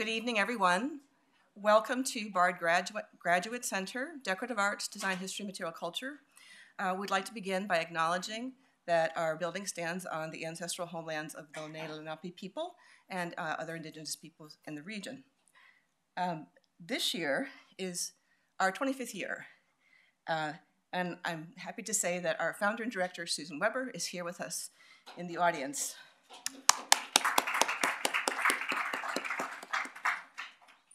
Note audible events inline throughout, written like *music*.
Good evening, everyone. Welcome to Bard Graduate, Graduate Center, Decorative Arts, Design History, Material Culture. Uh, we'd like to begin by acknowledging that our building stands on the ancestral homelands of the Lenape people and uh, other indigenous peoples in the region. Um, this year is our 25th year. Uh, and I'm happy to say that our founder and director, Susan Weber, is here with us in the audience.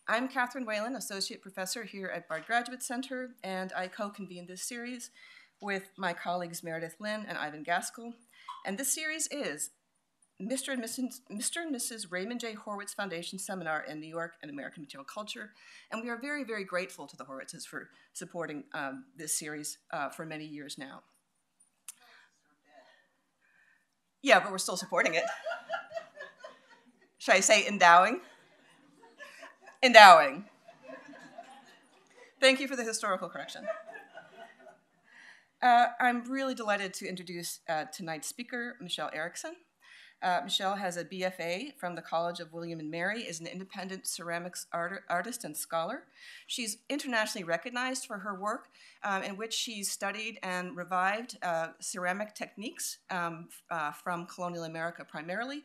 I'm Catherine Whalen, Associate Professor here at Bard Graduate Center, and I co-convene this series with my colleagues Meredith Linn and Ivan Gaskell. And this series is Mr. and, Mrs., Mr. and Mrs. Raymond J. Horowitz Foundation Seminar in New York and American Material Culture. And we are very, very grateful to the Horowitzes for supporting um, this series uh, for many years now. Yeah, but we're still supporting it. Should I say endowing? Endowing. Thank you for the historical correction. Uh, I'm really delighted to introduce uh, tonight's speaker, Michelle Erickson. Uh, Michelle has a BFA from the College of William and Mary, is an independent ceramics art artist and scholar. She's internationally recognized for her work um, in which she's studied and revived uh, ceramic techniques um, uh, from colonial America primarily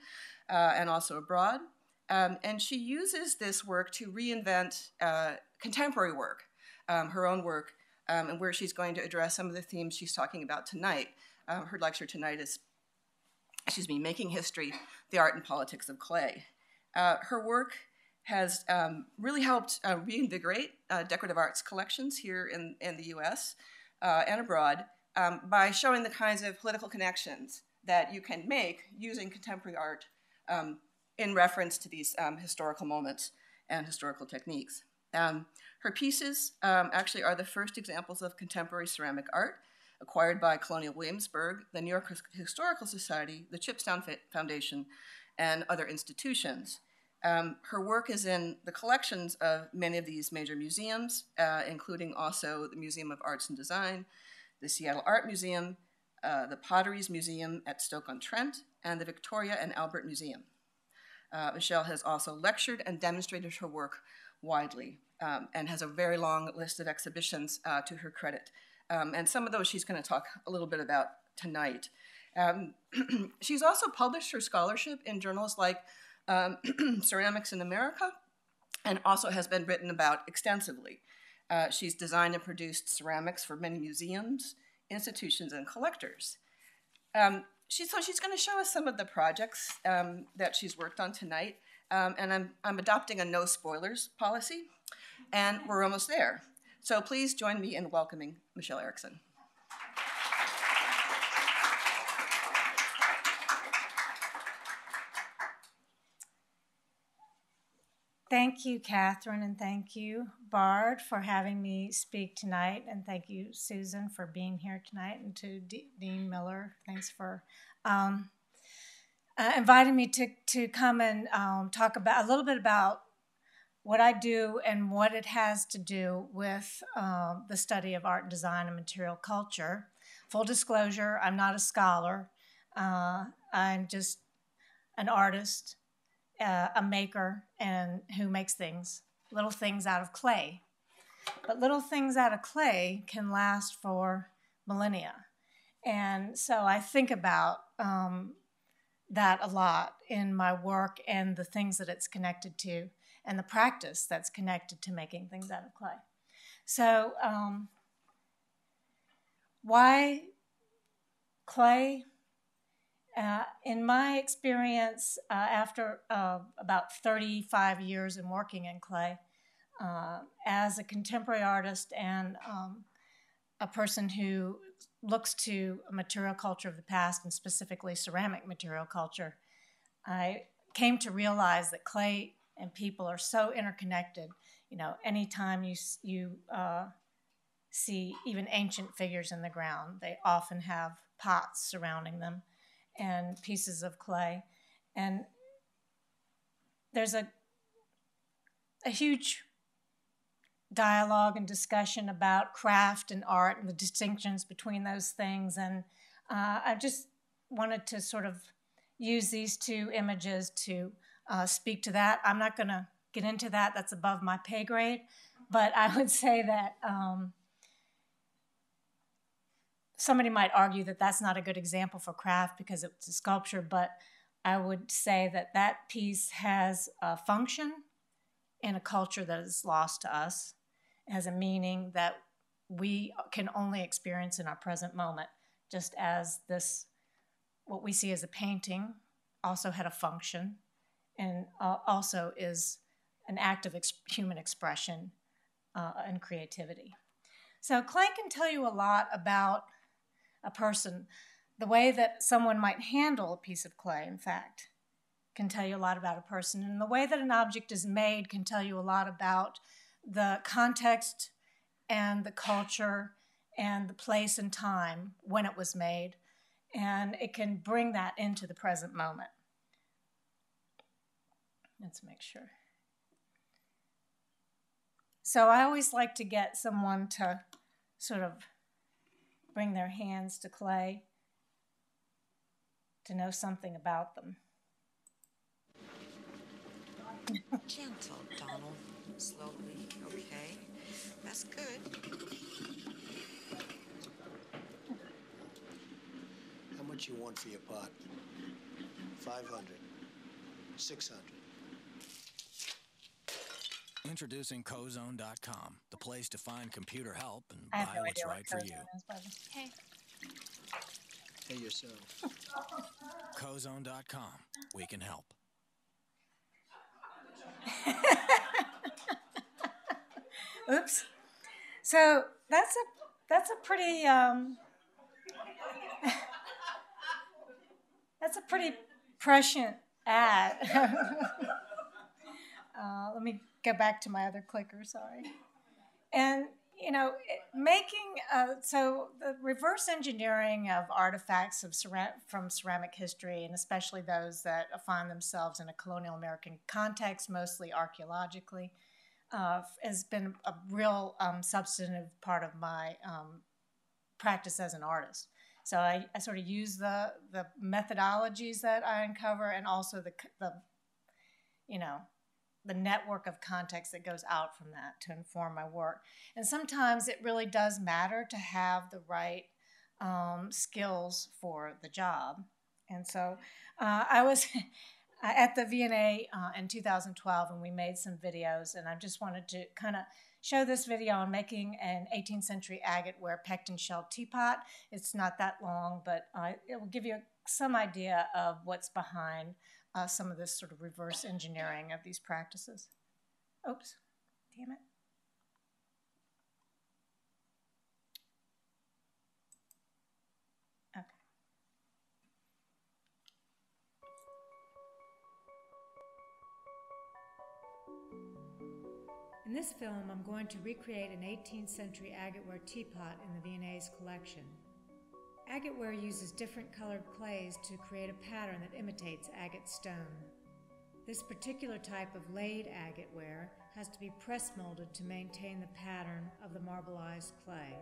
uh, and also abroad. Um, and she uses this work to reinvent uh, contemporary work, um, her own work, um, and where she's going to address some of the themes she's talking about tonight. Uh, her lecture tonight is excuse me, Making History, The Art and Politics of Clay. Uh, her work has um, really helped uh, reinvigorate uh, decorative arts collections here in, in the US uh, and abroad um, by showing the kinds of political connections that you can make using contemporary art um, in reference to these um, historical moments and historical techniques. Um, her pieces um, actually are the first examples of contemporary ceramic art acquired by Colonial Williamsburg, the New York Historical Society, the Chipstone Foundation, and other institutions. Um, her work is in the collections of many of these major museums, uh, including also the Museum of Arts and Design, the Seattle Art Museum, uh, the Potteries Museum at Stoke-on-Trent, and the Victoria and Albert Museum. Uh, Michelle has also lectured and demonstrated her work widely um, and has a very long list of exhibitions uh, to her credit. Um, and some of those she's going to talk a little bit about tonight. Um, *clears throat* she's also published her scholarship in journals like um, *clears throat* Ceramics in America and also has been written about extensively. Uh, she's designed and produced ceramics for many museums, institutions, and collectors. Um, she, so she's going to show us some of the projects um, that she's worked on tonight. Um, and I'm, I'm adopting a no spoilers policy, and we're almost there. So please join me in welcoming Michelle Erickson. Thank you, Catherine, and thank you, Bard, for having me speak tonight. And thank you, Susan, for being here tonight. And to D- Dean Miller, thanks for um, uh, inviting me to, to come and um, talk about a little bit about what I do and what it has to do with uh, the study of art and design and material culture. Full disclosure, I'm not a scholar. Uh, I'm just an artist, uh, a maker, and who makes things, little things out of clay. But little things out of clay can last for millennia. And so I think about um, that a lot in my work and the things that it's connected to and the practice that's connected to making things out of clay. So, um, why clay? Uh, in my experience, uh, after uh, about 35 years in working in clay, uh, as a contemporary artist and um, a person who looks to material culture of the past and specifically ceramic material culture, I came to realize that clay and people are so interconnected. You know, anytime you you uh, see even ancient figures in the ground, they often have pots surrounding them and pieces of clay, and there's a a huge dialogue and discussion about craft and art and the distinctions between those things. And uh, I just wanted to sort of use these two images to uh, speak to that. I'm not going to get into that. That's above my pay grade. But I would say that um, somebody might argue that that's not a good example for craft because it's a sculpture, but I would say that that piece has a function in a culture that is lost to us, it has a meaning that we can only experience in our present moment, just as this, what we see as a painting, also had a function and uh, also is an act of ex- human expression uh, and creativity. So, clay can tell you a lot about a person. The way that someone might handle a piece of clay, in fact, can tell you a lot about a person. And the way that an object is made can tell you a lot about the context and the culture and the place and time when it was made. And it can bring that into the present moment. Let's make sure. So I always like to get someone to sort of bring their hands to clay to know something about them. Gentle, Donald. Slowly. Okay. That's good. How much you want for your pot? 500. 600. Introducing Cozone.com, the place to find computer help and I buy no what's idea what right for you. Is, by the way. Hey. Hey, yourself. Cozone.com, we can help. *laughs* Oops. So that's a that's a pretty um, *laughs* that's a pretty prescient ad. *laughs* uh, let me go back to my other clicker. Sorry. And you know, making uh, so the reverse engineering of artifacts of cera- from ceramic history, and especially those that find themselves in a colonial American context, mostly archaeologically, uh, has been a real um, substantive part of my um, practice as an artist. So I, I sort of use the the methodologies that I uncover, and also the the you know the network of context that goes out from that to inform my work. And sometimes it really does matter to have the right um, skills for the job. And so uh, I was *laughs* at the V&A uh, in 2012 and we made some videos, and I just wanted to kind of show this video on making an 18th century agate ware pecten shell teapot. It's not that long, but uh, it will give you some idea of what's behind uh, some of this sort of reverse engineering of these practices. Oops, damn it. Okay. In this film, I'm going to recreate an 18th century agate ware teapot in the V&A's collection. Agate ware uses different colored clays to create a pattern that imitates agate stone. This particular type of laid agate ware has to be press molded to maintain the pattern of the marbleized clay.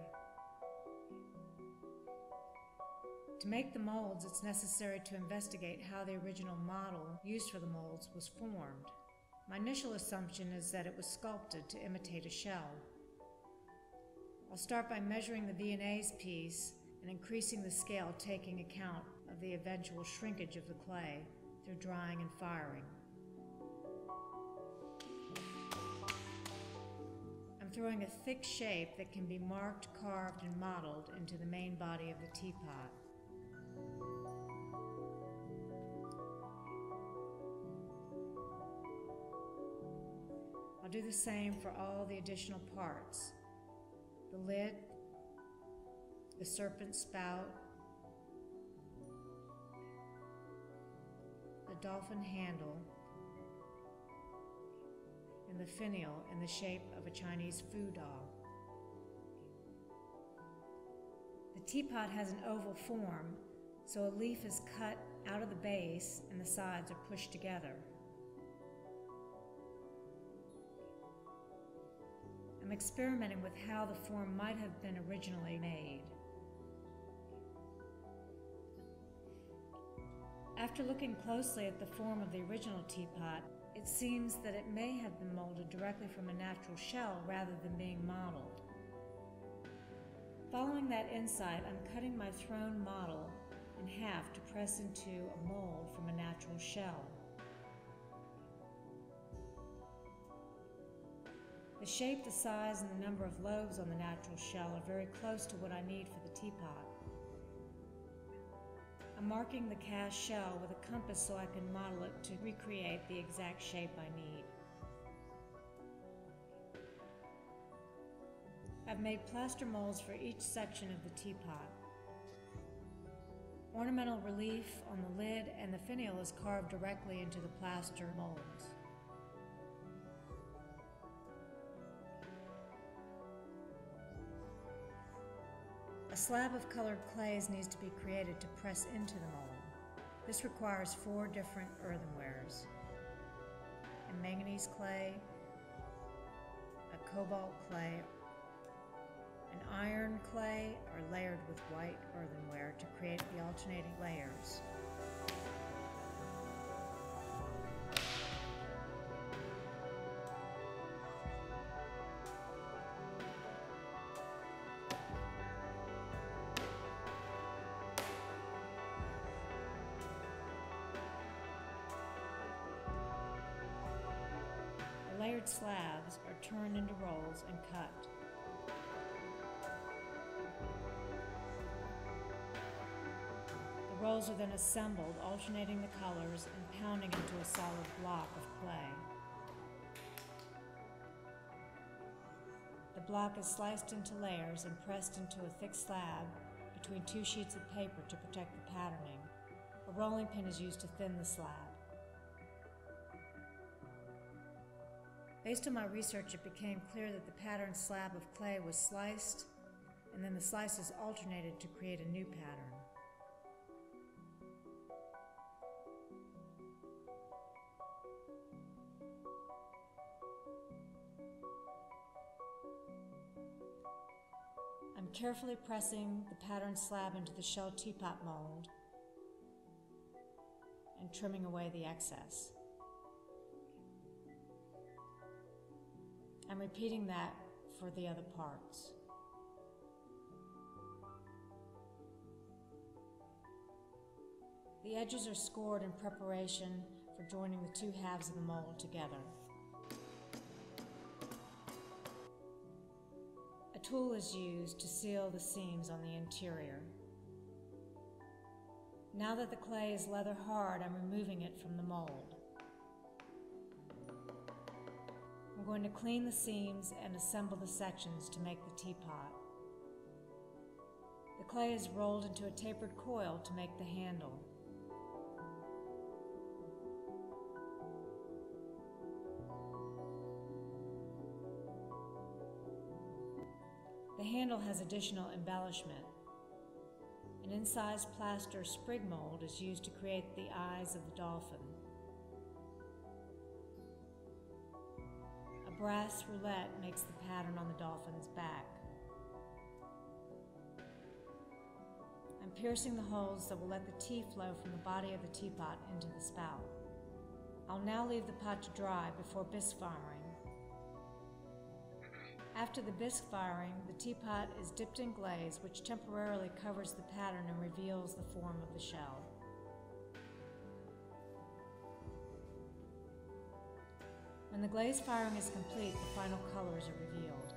To make the molds, it's necessary to investigate how the original model used for the molds was formed. My initial assumption is that it was sculpted to imitate a shell. I'll start by measuring the V&A's piece and increasing the scale taking account of the eventual shrinkage of the clay through drying and firing. I'm throwing a thick shape that can be marked, carved, and modeled into the main body of the teapot. I'll do the same for all the additional parts the lid, the serpent spout, the dolphin handle, and the finial in the shape of a Chinese foo dog. The teapot has an oval form, so a leaf is cut out of the base and the sides are pushed together. I'm experimenting with how the form might have been originally made. After looking closely at the form of the original teapot, It seems that it may have been molded directly from a natural shell rather than being modeled. Following that insight, I'm cutting my thrown model in half to press into a mold from a natural shell. The shape, the size, and the number of lobes on the natural shell are very close to what I need for the teapot. I'm marking the cast shell with a compass so I can model it to recreate the exact shape I need. I've made plaster molds for each section of the teapot. Ornamental relief on the lid and the finial is carved directly into the plaster molds. Slab of colored clays needs to be created to press into the mold. This requires four different earthenwares. A manganese clay, a cobalt clay, an iron clay are layered with white earthenware to create the alternating layers. Slabs are turned into rolls and cut. The rolls are then assembled, alternating the colors and pounding into a solid block of clay. The block is sliced into layers and pressed into a thick slab between two sheets of paper to protect the patterning. A rolling pin is used to thin the slab. Based on my research, it became clear that the patterned slab of clay was sliced, and then the slices alternated to create a new pattern. I'm carefully pressing the patterned slab into the shell teapot mold and trimming away the excess. I'm repeating that for the other parts. The edges are scored in preparation for joining the two halves of the mold together. A tool is used to seal the seams on the interior. Now that the clay is leather hard, I'm removing it from the mold. I'm going to clean the seams and assemble the sections to make the teapot. The clay is rolled into a tapered coil to make the handle. The handle has additional embellishment. An incised plaster sprig mold is used to create the eyes of the dolphin. Brass roulette makes the pattern on the dolphin's back. I'm piercing the holes that will let the tea flow from the body of the teapot into the spout. I'll now leave the pot to dry before bisque firing. After the bisque firing, the teapot is dipped in glaze, which temporarily covers the pattern and reveals the form of the shell. When the glaze firing is complete, the final colors are revealed.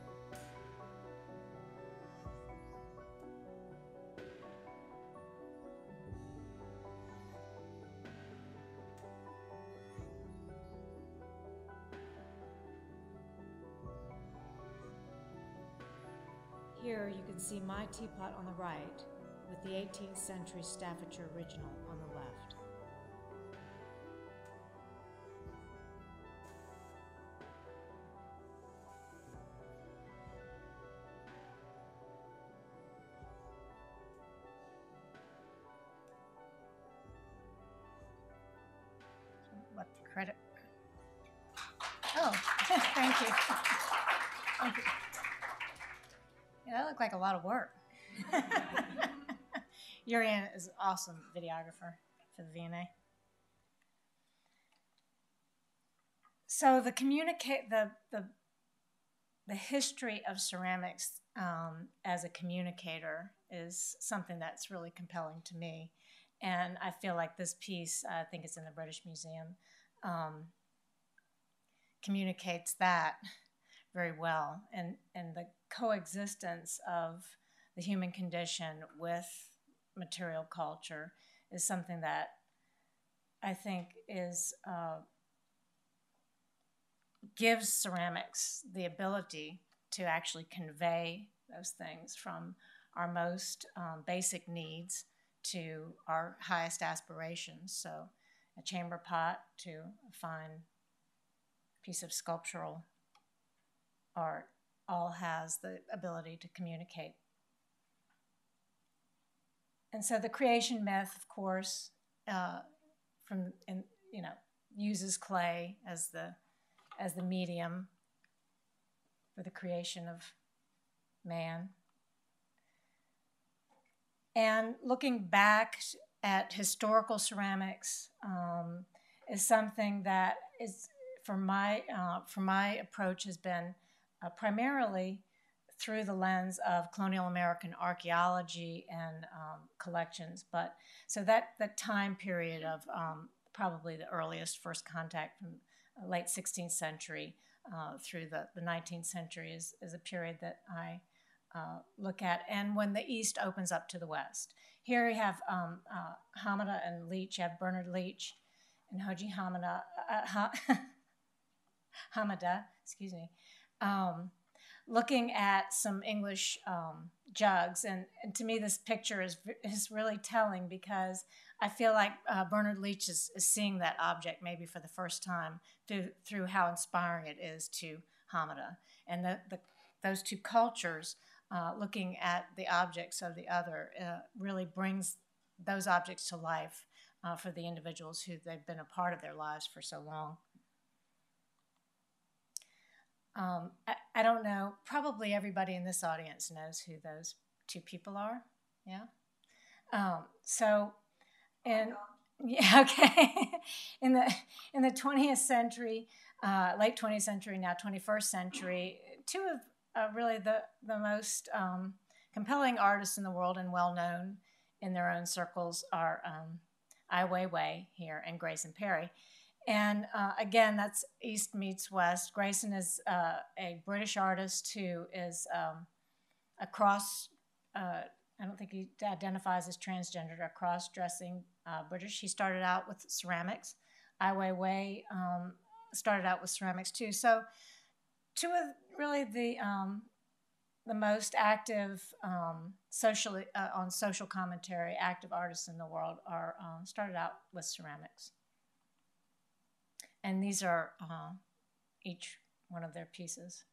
Here you can see my teapot on the right with the 18th century Staffordshire original on the Urian is an awesome videographer for the V&A. so the communicate the the the history of ceramics um, as a communicator is something that's really compelling to me, and I feel like this piece, I think it's in the British Museum, um, communicates that very well, and and the coexistence of the human condition with material culture is something that I think is uh, gives ceramics the ability to actually convey those things from our most um, basic needs to our highest aspirations. So, a chamber pot to a fine piece of sculptural art all has the ability to communicate. And so, the creation myth, of course, uh, from in, you know uses clay as the as the medium for the creation of man. And looking back at historical ceramics um, is something that is, for my, uh, for my approach, has been uh, primarily through the lens of colonial American archaeology and um, collections. But so that, that time period of um, probably the earliest first contact from late 16th century uh, through the, the 19th century is, is a period that I uh, look at, and when the East opens up to the West. Here we have um, uh, Hamada and Leach, you have Bernard Leach and Shoji Hamada, uh, ha- *laughs* Hamada, excuse me, um, looking at some English um, jugs. And, and, to me, this picture is, is really telling because I feel like uh, Bernard Leach is, is, seeing that object maybe for the first time through, through how inspiring it is to Hamada. And the, the, those two cultures uh, looking at the objects of the other uh, really brings those objects to life uh, for the individuals who they've been a part of their lives for so long. Um, I, I, don't know, probably everybody in this audience knows who those two people are. Yeah. Um, so and *laughs* yeah, okay. *laughs* in the in the 20th century, uh, late 20th century, now 21st century, two of uh, really the the most um, compelling artists in the world and well known in their own circles are um, Ai Weiwei here and Grayson Perry. And uh, again, that's East meets West. Grayson is uh, a British artist who is um, across uh, I don't think he identifies as transgender or cross dressing uh, British. He started out with ceramics. Ai Weiwei um, started out with ceramics too. So, two of really the um, the most active um, socially uh, on social commentary active artists in the world are um, started out with ceramics, and these are uh, each one of their pieces.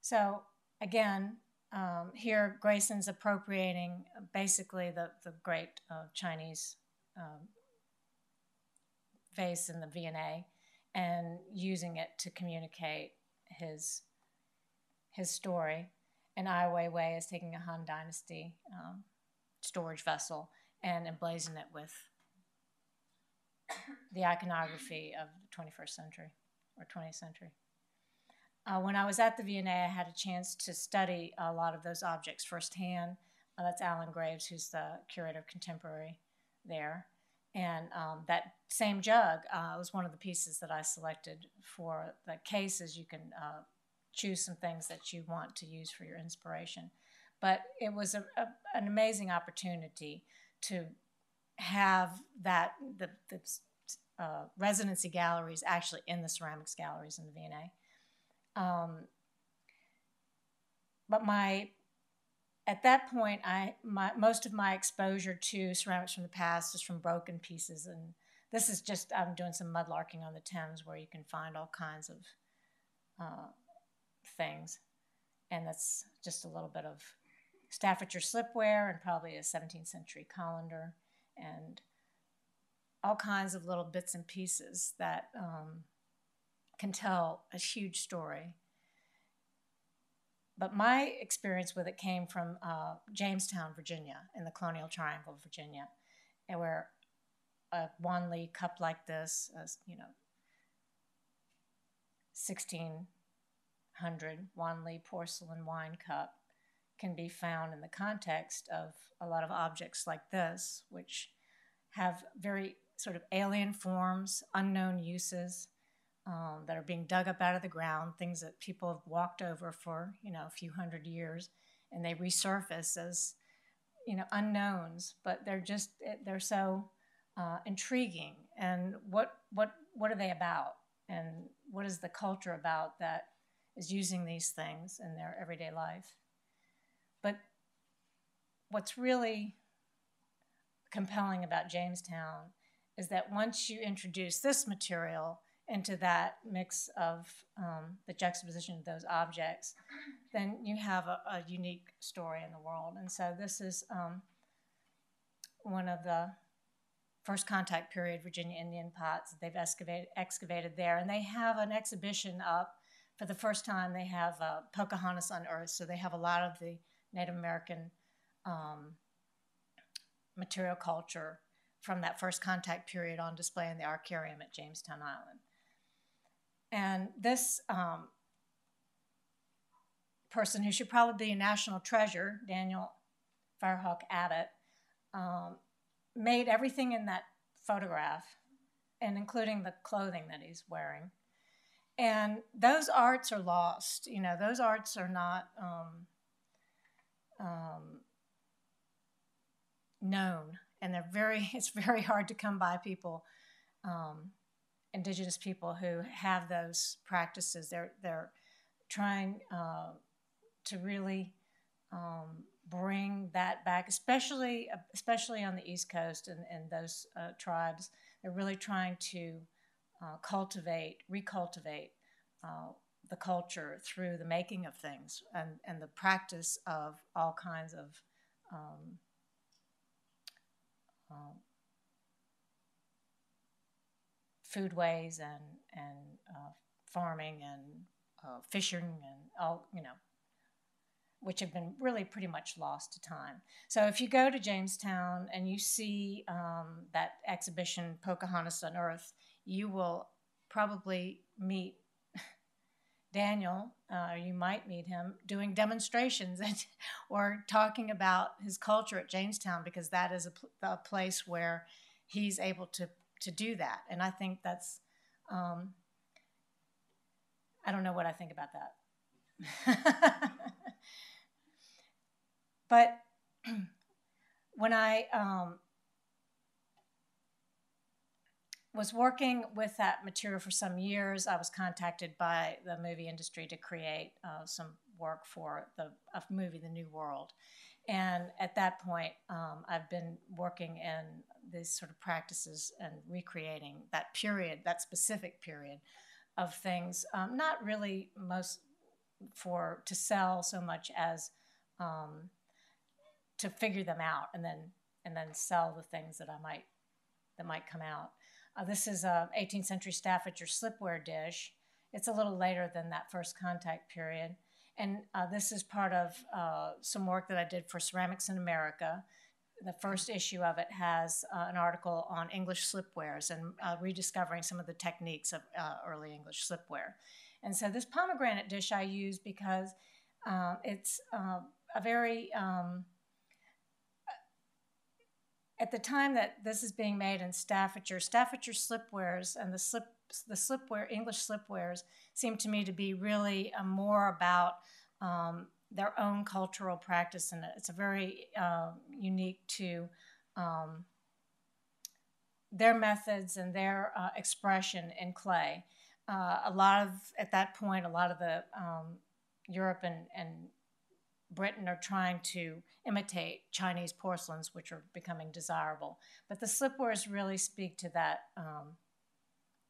So again, um, here, Grayson's appropriating basically the, the great uh, Chinese um, vase in the V&A and using it to communicate his, his story. And Ai Weiwei is taking a Han Dynasty um, storage vessel and emblazoning it with the iconography of the 21st century or 20th century. Uh, when I was at the V&A, I had a chance to study a lot of those objects firsthand. Uh, that's Alun Graves, who's the curator of contemporary there. And um, that same jug uh, was one of the pieces that I selected for the cases. You can uh, choose some things that you want to use for your inspiration. But it was a, a, an amazing opportunity to have that the, the uh, residency galleries actually in the ceramics galleries in the V&A um, but my at that point, I my, most of my exposure to ceramics from the past is from broken pieces, and this is just I'm doing some mudlarking on the Thames where you can find all kinds of uh, things, and that's just a little bit of Staffordshire slipware and probably a 17th century colander and all kinds of little bits and pieces that um, can tell a huge story. But my experience with it came from uh, Jamestown, Virginia, in the Colonial Triangle, Virginia, and where a Wanli cup like this, a, you know, 1600 Wanli porcelain wine cup can be found in the context of a lot of objects like this, which have very sort of alien forms, unknown uses um, that are being dug up out of the ground, things that people have walked over for you know a few hundred years, and they resurface as you know unknowns, but they're just they're so uh, intriguing. And what what what are they about? And what is the culture about that is using these things in their everyday life? But what's really compelling about Jamestown is that once you introduce this material into that mix of um, the juxtaposition of those objects, then you have a, a, unique story in the world. And so this is um, one of the first contact period Virginia Indian pots they've excavated, excavated there. And they have an exhibition up for the first time. They have uh, Pocahontas unearthed, so they have a lot of the Native American um, material culture from that first contact period on display in the Archaearium at Jamestown Island. And this um, person, who should probably be a national treasure, Daniel Firehawk Abbott, um, made everything in that photograph, and including the clothing that he's wearing. And those arts are lost. You know, those arts are not um, um, known, and they're very. *laughs* It's very hard to come by people, um, indigenous people who have those practices. They're they're trying uh, to really um, bring that back, especially especially on the East Coast and, and those uh, tribes. They're really trying to uh, cultivate, recultivate uh, the culture through the making of things and, and the practice of all kinds of um, uh, foodways and and uh, farming and uh, fishing and all you know which have been really pretty much lost to time. So if you go to Jamestown and you see um, that exhibition, Pocahontas Unearthed, you will probably meet Daniel, uh, you might meet him doing demonstrations *laughs* and, or talking about his culture at Jamestown because that is a, pl- a, place where he's able to, to do that. And I think that's, um, I don't know what I think about that. *laughs* But *clears throat* when I um, was working with that material for some years, I was contacted by the movie industry to create uh, some work for the movie, The New World. And at that point, um, I've been working in these sort of practices and recreating that period, that specific period of things, um, not really most for to sell so much as um, to figure them out and then and then sell the things that I might that might come out. Uh, this is a 18th century Staffordshire slipware dish. It's a little later than that first contact period, and uh, this is part of uh, some work that I did for Ceramics in America. The first issue of it has uh, an article on English slipwares and uh, rediscovering some of the techniques of uh, early English slipware. And so this pomegranate dish I use because it's a very um, at the time that this is being made in Staffordshire, Staffordshire slipwares and the slip the slipware English slipwares seem to me to be really uh, more about um, their own cultural practice, and it's a very uh, unique to um, their methods and their uh, expression in clay. Uh, a lot of at that point, a lot of the um, Europe and, and Britain are trying to imitate Chinese porcelains, which are becoming desirable. But the slipwares really speak to that um,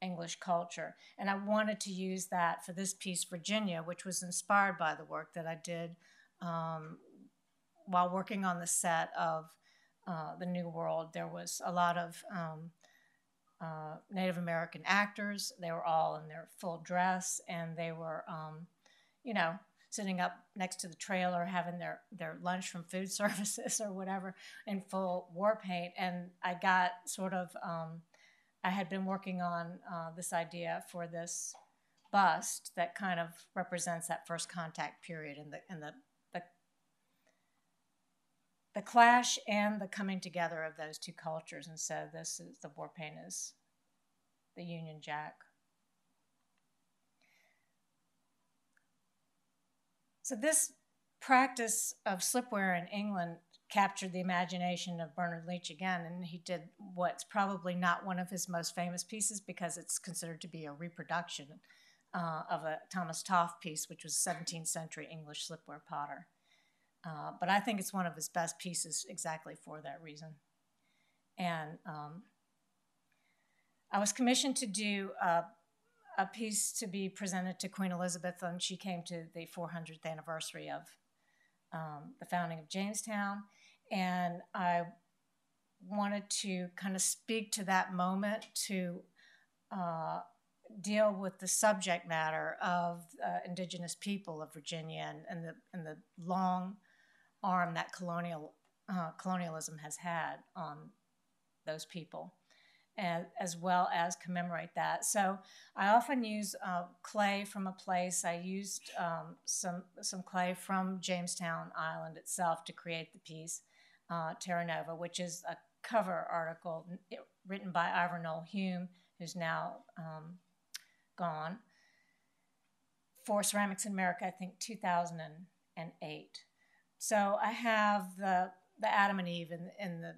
English culture. And I wanted to use that for this piece, Virginia, which was inspired by the work that I did um, while working on the set of uh, The New World. There was a lot of um, uh, Native American actors. They were all in their full dress and they were, um, you know, sitting up next to the trailer having their, their lunch from food *laughs* services or whatever in full war paint. And I got sort of, um, I had been working on uh, this idea for this bust that kind of represents that first contact period and the and the the, the clash and the coming together of those two cultures. And so this is the war paint is the Union Jack. So this practice of slipware in England captured the imagination of Bernard Leach again, and he did what's probably not one of his most famous pieces because it's considered to be a reproduction uh, of a Thomas Toft piece, which was a 17th century English slipware potter. Uh, but I think it's one of his best pieces exactly for that reason. And um, I was commissioned to do a piece to be presented to Queen Elizabeth when she came to the 400th anniversary of um, the founding of Jamestown. And I wanted to kind of speak to that moment to uh, deal with the subject matter of uh, indigenous people of Virginia and, and, the, and the long arm that colonial, uh, colonialism has had on those people. And, as well as commemorate that. So I often use uh, clay from a place. I used um, some some clay from Jamestown Island itself to create the piece, uh, Terra Nova, which is a cover article written by Ivor Noel Hume, who's now um, gone for Ceramics in America, I think 2008. So I have the the Adam and Eve in, in the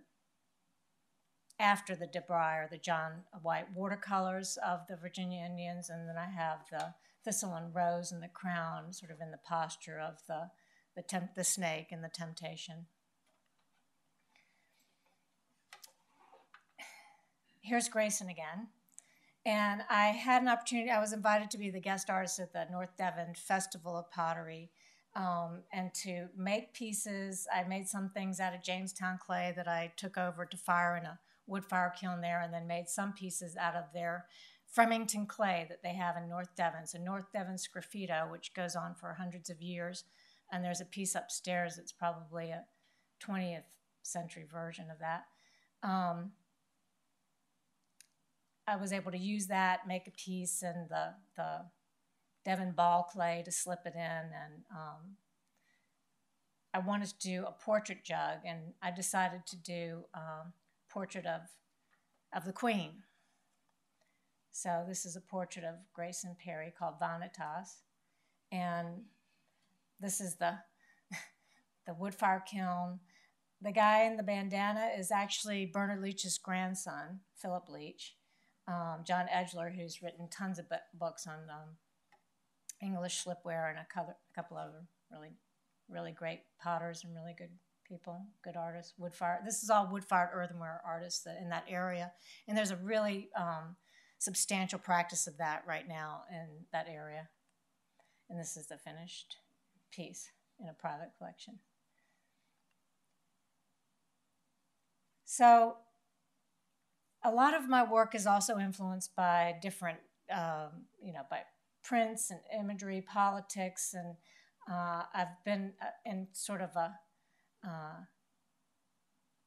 after the De Bry or the John White watercolors of the Virginia Indians, and then I have the thistle and rose and the crown, sort of in the posture of the the, temp- the snake and the temptation. Here's Grayson again. And I had an opportunity, I was invited to be the guest artist at the North Devon Festival of Pottery um, and to make pieces. I made some things out of Jamestown clay that I took over to fire in a wood fire kiln there and then made some pieces out of their Fremington clay that they have in North Devon. So, North Devon Sgraffito, which goes on for hundreds of years. And there's a piece upstairs that's probably a 20th century version of that. Um, I was able to use that, make a piece, and the the Devon ball clay to slip it in, and um, I wanted to do a portrait jug, and I decided to do um, portrait of of the Queen. So this is a portrait of Grayson Perry called Vanitas, and this is the *laughs* the wood fire kiln. The guy in the bandana is actually Bernard Leach's grandson, Philip Leach um, John Edgeler, who's written tons of books on um, English slipware and a couple, a couple other really, really great potters and really good people, good artists. Wood fire. This is all wood fired earthenware artists in that area, and there's a really um, substantial practice of that right now in that area. And this is the finished piece in a private collection. So a lot of my work is also influenced by different, um, you know, by prints and imagery, politics, and uh, I've been uh, in sort of a uh,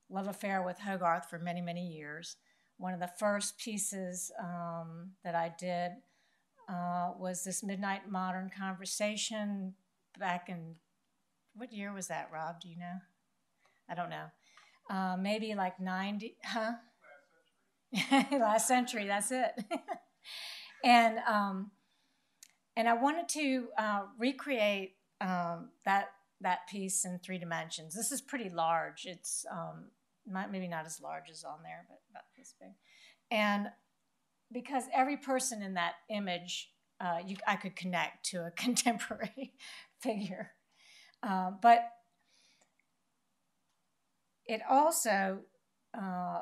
love affair with Hogarth for many, many years. One of the first pieces um, that I did uh, was this Midnight Modern Conversation back in, what year was that, Rob? Do you know? I don't know. Uh, maybe like 90, huh? *laughs* *laughs* last century. That's it. *laughs* and um, and I wanted to uh, recreate um, that that piece in three dimensions. This is pretty large. It's um, not, maybe not as large as on there, but about this big. And because every person in that image, uh, you, I could connect to a *laughs* contemporary figure, uh, but it also uh,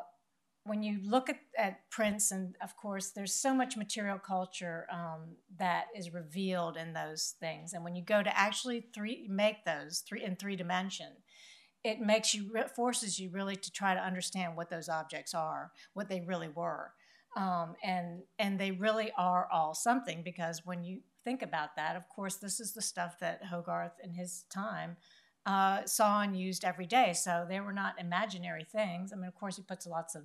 when you look at, at prints, and of course, there's so much material culture um, that is revealed in those things. And when you go to actually three make those three in three dimension, it makes you it forces you really to try to understand what those objects are, what they really were, um, and and they really are all something because when you think about that, of course, this is the stuff that Hogarth in his time uh, saw and used every day. So they were not imaginary things. I mean, of course, he puts lots of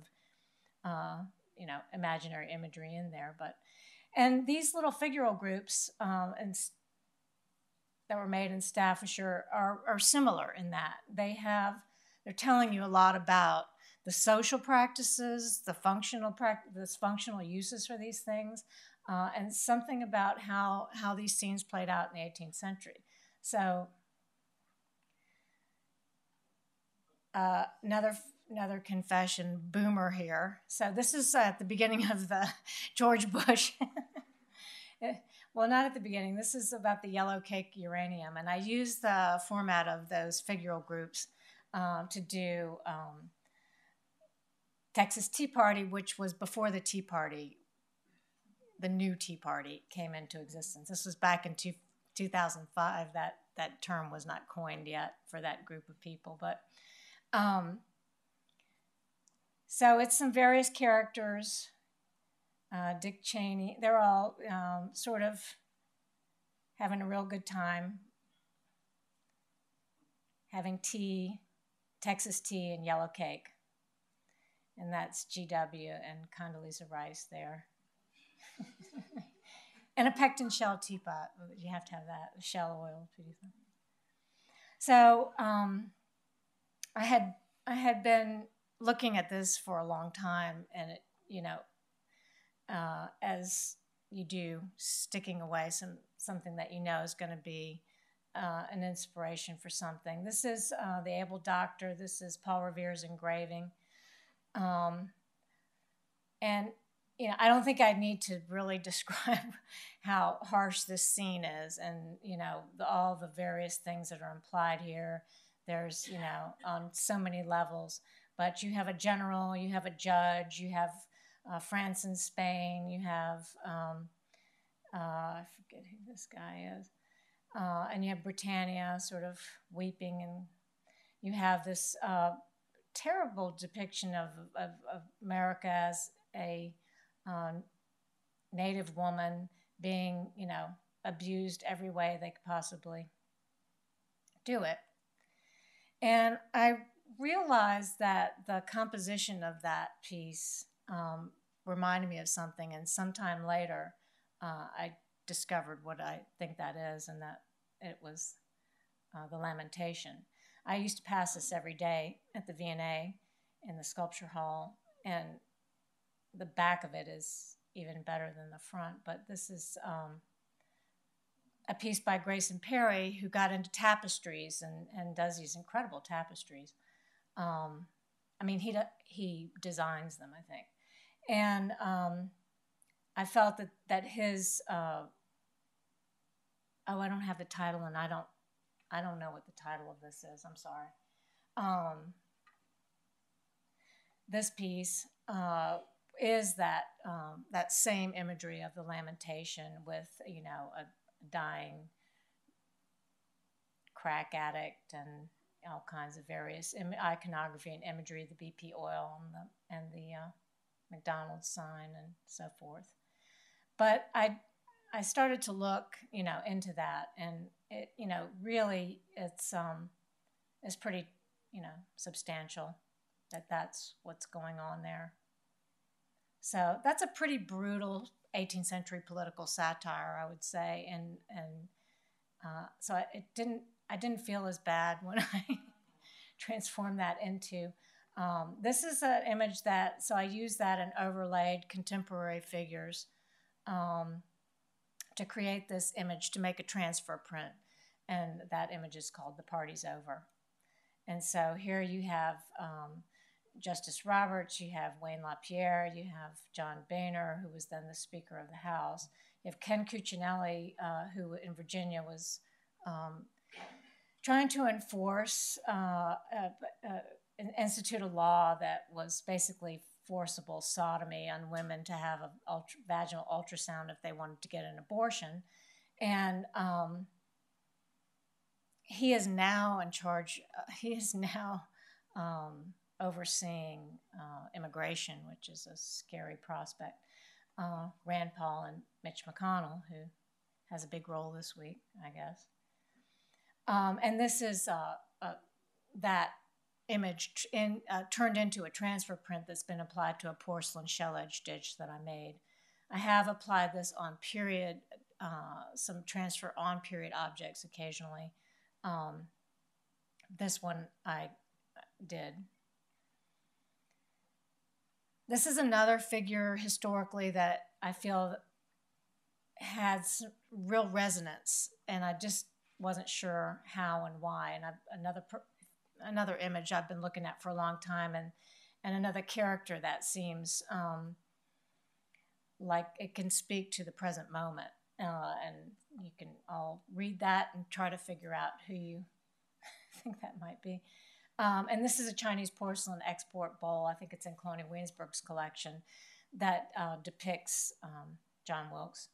uh, you know, imaginary imagery in there. But And these little figural groups um, and that were made in Staffordshire are, are similar in that they have they're telling you a lot about the social practices, the functional practice, functional uses for these things, uh, and something about how how these scenes played out in the 18th century. So uh, another another confession, boomer here. So this is at the beginning of the *laughs* George Bush. *laughs* well, not at the beginning. This is about the yellow cake uranium, and I use the format of those figural groups um, to do um, Texas Tea Party, which was before the Tea Party, the new Tea Party came into existence. This was back in two, 2005. That that term was not coined yet for that group of people, but. Um, so it's some various characters. Uh, Dick Cheney, they're all um, sort of having a real good time, having tea, Texas tea, and yellow cake. And that's GW and Condoleezza Rice there. *laughs* and a pecten shell teapot. You have to have that, shell oil. So um, I had I had been looking at this for a long time, and it, you know, uh, as you do, sticking away some something that you know is going to be uh, an inspiration for something. This is uh, the Able Doctor. This is Paul Revere's engraving, um, and you know, I don't think I need to really *laughs* describe how harsh this scene is, and you know, the, all the various things that are implied here. There's, you know, on so many levels but you have a general, you have a judge, you have uh, France and Spain, you have, um, uh, I forget who this guy is, uh, and you have Britannia sort of weeping, and you have this uh, terrible depiction of, of, of, America as a um, native woman being, you know, abused every way they could possibly do it. And I realized that the composition of that piece um, reminded me of something, and sometime later, uh, I discovered what I think that is, and that it was uh, the Lamentation. I used to pass this every day at the V&A in the sculpture hall, and the back of it is even better than the front. But this is um, a piece by Grayson Perry, who got into tapestries and, and does these incredible tapestries. Um, I mean, he he designs them, I think, and um, I felt that that his uh, oh, I don't have the title, and I don't I don't know what the title of this is. I'm sorry. Um, this piece uh, is that um, that same imagery of the lamentation with you know a dying crack addict and all kinds of various Im- iconography and imagery, the BP oil and the, and the uh, McDonald's sign and so forth. But I, I started to look, you know, into that, and it, you know, really, it's um, it's pretty, you know, substantial that that's what's going on there. So that's a pretty brutal 18th century political satire, I would say, and and uh, so it didn't I didn't feel as bad *laughs* when I transformed that into. Um, this is an image that, so I used that and overlaid contemporary figures um, to create this image to make a transfer print. And that image is called The Party's Over. And so here you have um, Justice Roberts, you have Wayne LaPierre, you have John Boehner, who was then the Speaker of the House. You have Ken Cuccinelli, uh, who in Virginia was um, trying to enforce uh, uh, uh, institute a law that was basically forcible sodomy on women to have a ultra, vaginal ultrasound if they wanted to get an abortion, and um, he is now in charge. Uh, he is now um, overseeing uh, immigration, which is a scary prospect. Uh, Rand Paul and Mitch McConnell, who has a big role this week, I guess. Um, and this is uh, uh, that image in, uh, turned into a transfer print that's been applied to a porcelain shell edge dish that I made I have applied this on period, uh, some transfer on period objects occasionally. Um, this one I did. This is another figure historically that I feel has real resonance, and I just wasn't sure how and why. And I've, another another image I've been looking at for a long time, and and another character that seems um, like it can speak to the present moment. Uh, and you can all read that and try to figure out who you *laughs* think that might be. Um, and this is a Chinese porcelain export bowl. I think it's in Colonial Williamsburg's collection that uh, depicts um, John Wilkes.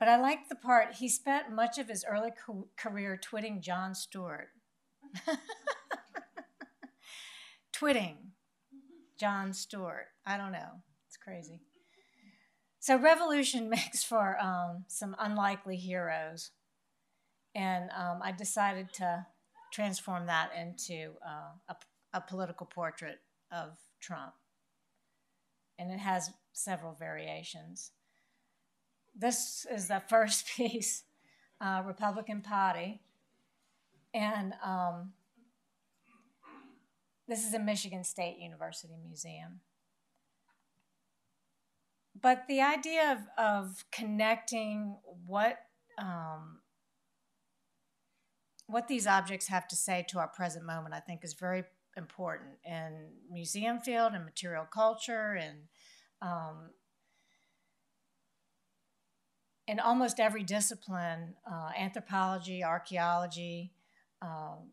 But I like the part he spent much of his early co- career twitting John Stuart. *laughs* twitting John Stuart. I don't know. It's crazy. So revolution *laughs* makes for um, some unlikely heroes, and um, I decided to transform that into uh, a, a political portrait of Trump, and it has several variations. This is the first *laughs* piece, uh, Republican Party, and um, this is a Michigan State University museum. But the idea of, of connecting what um, what these objects have to say to our present moment, I think, is very important in museum field and material culture and um, in almost every discipline uh, anthropology, archaeology, um,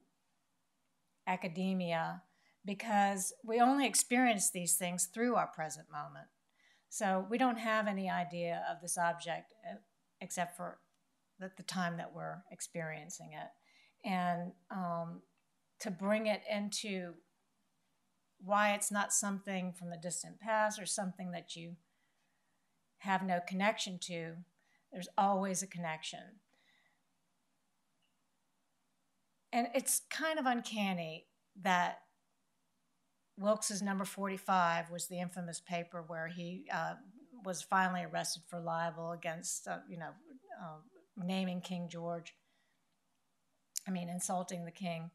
academia because we only experience these things through our present moment. So we don't have any idea of this object uh, except for the, the time that we're experiencing it. And um, to bring it into why it's not something from the distant past or something that you have no connection to there's always a connection. And it's kind of uncanny that Wilkes's number 45 was the infamous paper where he uh, was finally arrested for libel against, uh, you know, uh, naming King George. I mean, insulting the king.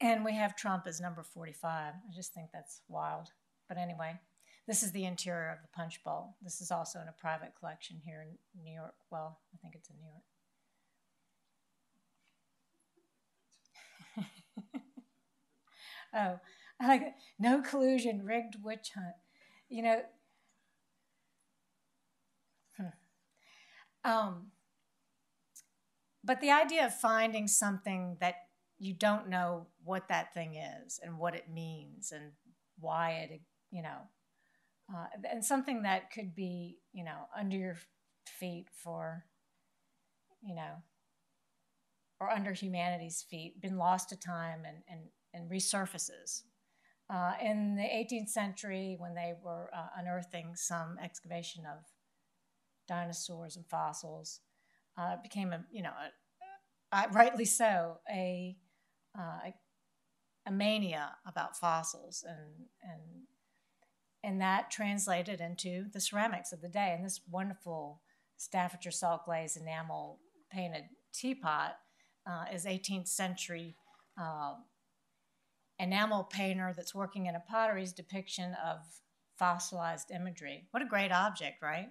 And we have Trump as number 45. I just think that's wild. But anyway. This is the interior of the punch bowl. This is also in a private collection here in New York. Well, I think it's in New York. *laughs* oh, I like it. No collusion, rigged witch hunt. You know, hmm. um, but the idea of finding something that you don't know what that thing is and what it means and why it, you know, uh, and something that could be, you know, under your feet for, you know, or under humanity's feet, been lost to time and, and, and resurfaces. Uh, in the 18th century, when they were uh, unearthing some excavation of dinosaurs and fossils, uh, it became a, you know, a, a, rightly so, a, uh, a, a mania about fossils and, and and that translated into the ceramics of the day. And this wonderful Staffordshire salt glaze enamel painted teapot uh, is 18th century uh, enamel painter that's working in a pottery's depiction of fossilized imagery. What a great object, right?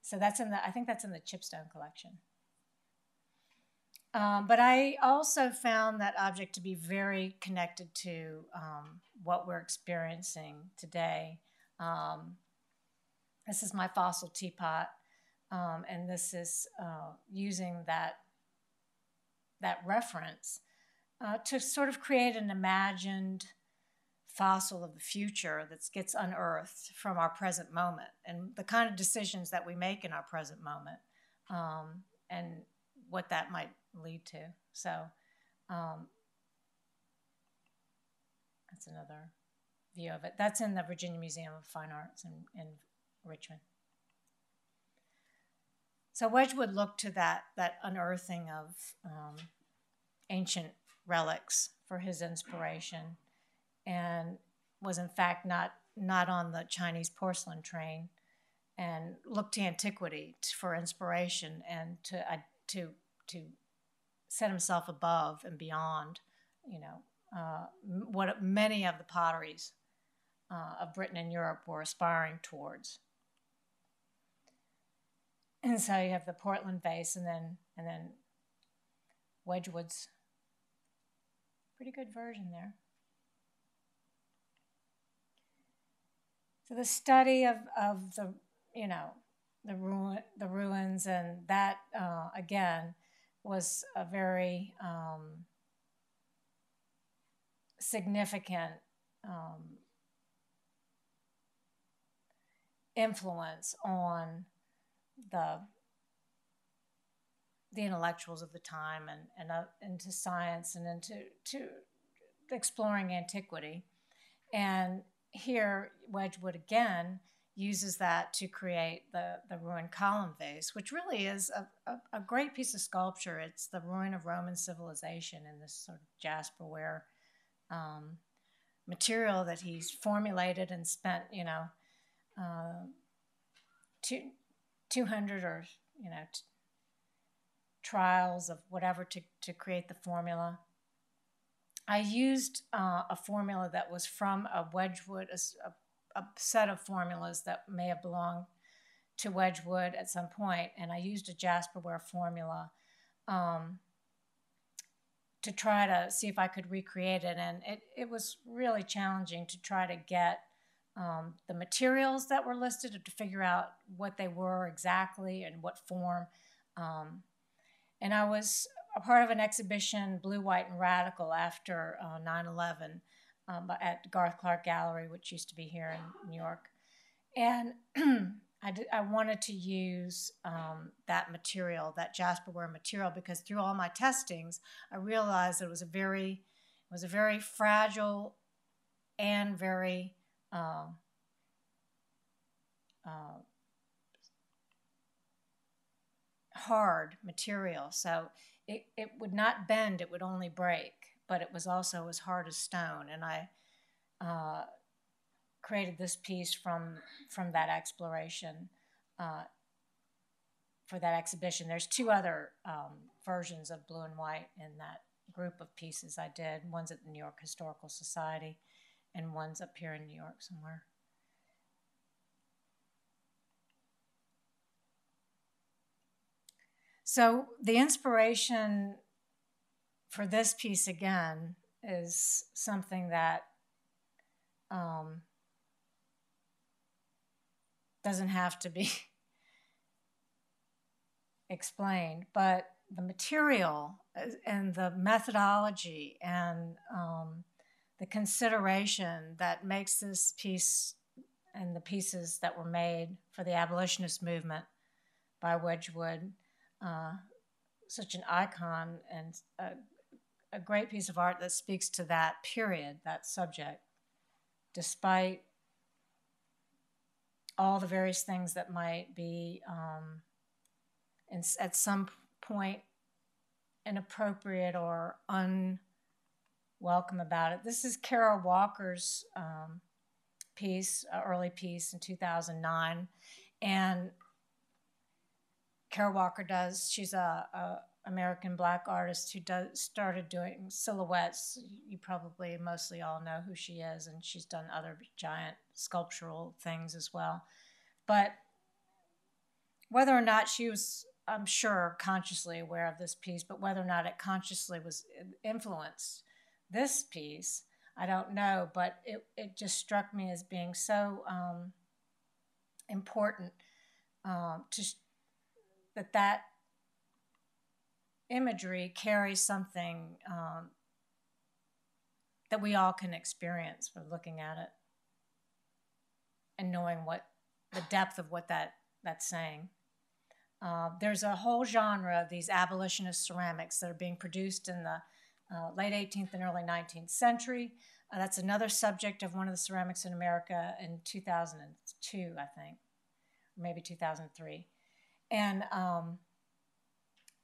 So that's in the, I think that's in the Chipstone collection. Um, but I also found that object to be very connected to um, what we're experiencing today. Um, this is my fossil teapot, um, and this is uh, using that that reference uh, to sort of create an imagined fossil of the future that gets unearthed from our present moment and the kind of decisions that we make in our present moment um, and what that might lead to. So um, that's another view of it. That's in the Virginia Museum of Fine Arts in, in Richmond. So Wedgwood looked to that, that unearthing of um, ancient relics for his inspiration. And was in fact not not on the Chinese porcelain train, and looked to antiquity for inspiration and to uh, to to set himself above and beyond, you know, uh, what many of the potteries uh, of Britain and Europe were aspiring towards. And so you have the Portland vase, and then and then Wedgwood's pretty good version there. So the study of, of the you know the ruin the ruins and that uh, again was a very um, significant um, influence on the the intellectuals of the time and, and uh, into science and into to exploring antiquity. And here, Wedgwood again uses that to create the, the ruined column vase, which really is a, a, a, great piece of sculpture. It's the ruin of Roman civilization in this sort of jasperware um, material that he's formulated and spent, you know, uh, two, 200 or, you know, t- trials of whatever to, to create the formula. I used uh, a formula that was from a Wedgwood, a, a, set of formulas that may have belonged to Wedgwood at some point, and I used a Jasperware formula um, to try to see if I could recreate it. And it, it was really challenging to try to get um, the materials that were listed to figure out what they were exactly and what form. Um, and I was a part of an exhibition, Blue, White, and Radical, after uh, 9 uh, 11 um, at Garth Clark Gallery, which used to be here in New York. And *clears throat* I, wanted to use um, that material, that Jasperware material, because through all my testings, I realized that it was a very, it was a very fragile and very uh, uh, hard material. So it, it would not bend, it would only break, but it was also as hard as stone. And I uh, created this piece from, from that exploration uh, for that exhibition. There's two other um, versions of blue and white in that group of pieces I did. One's at the New York Historical Society, and one's up here in New York somewhere. So the inspiration for this piece again is something that um, doesn't have to be *laughs* explained, but the material and the methodology and um, the consideration that makes this piece and the pieces that were made for the abolitionist movement by Wedgwood uh, such an icon and a, a great piece of art that speaks to that period, that subject, despite all the various things that might be um, in, at some point inappropriate or unwelcome about it. This is Kara Walker's um, piece, early piece in 2009. And Kara Walker does. She's a, a, American black artist who does started doing silhouettes. You probably mostly all know who she is, and she's done other giant sculptural things as well. But whether or not she was, I'm sure, consciously aware of this piece, but whether or not it consciously was influenced this piece, I don't know. But it, it just struck me as being so um, important um, to that that imagery carries something um, that we all can experience for looking at it and knowing what the depth of what that that's saying. Uh, there's a whole genre of these abolitionist ceramics that are being produced in the uh, late 18th and early 19th century. Uh, that's another subject of one of the ceramics in America in 2002, I think, maybe 2003 and um,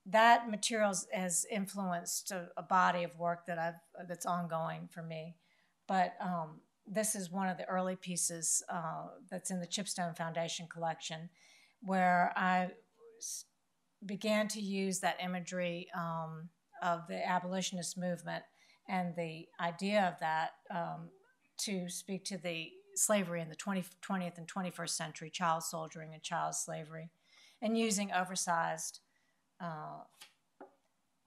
that material has influenced a, a, body of work that I've that's ongoing for me. But um, this is one of the early pieces uh, that's in the Chipstone Foundation collection, where I began to use that imagery um, of the abolitionist movement and the idea of that um, to speak to the slavery in the 20, 20th and 21st century, child soldiering and child slavery, and using oversized uh,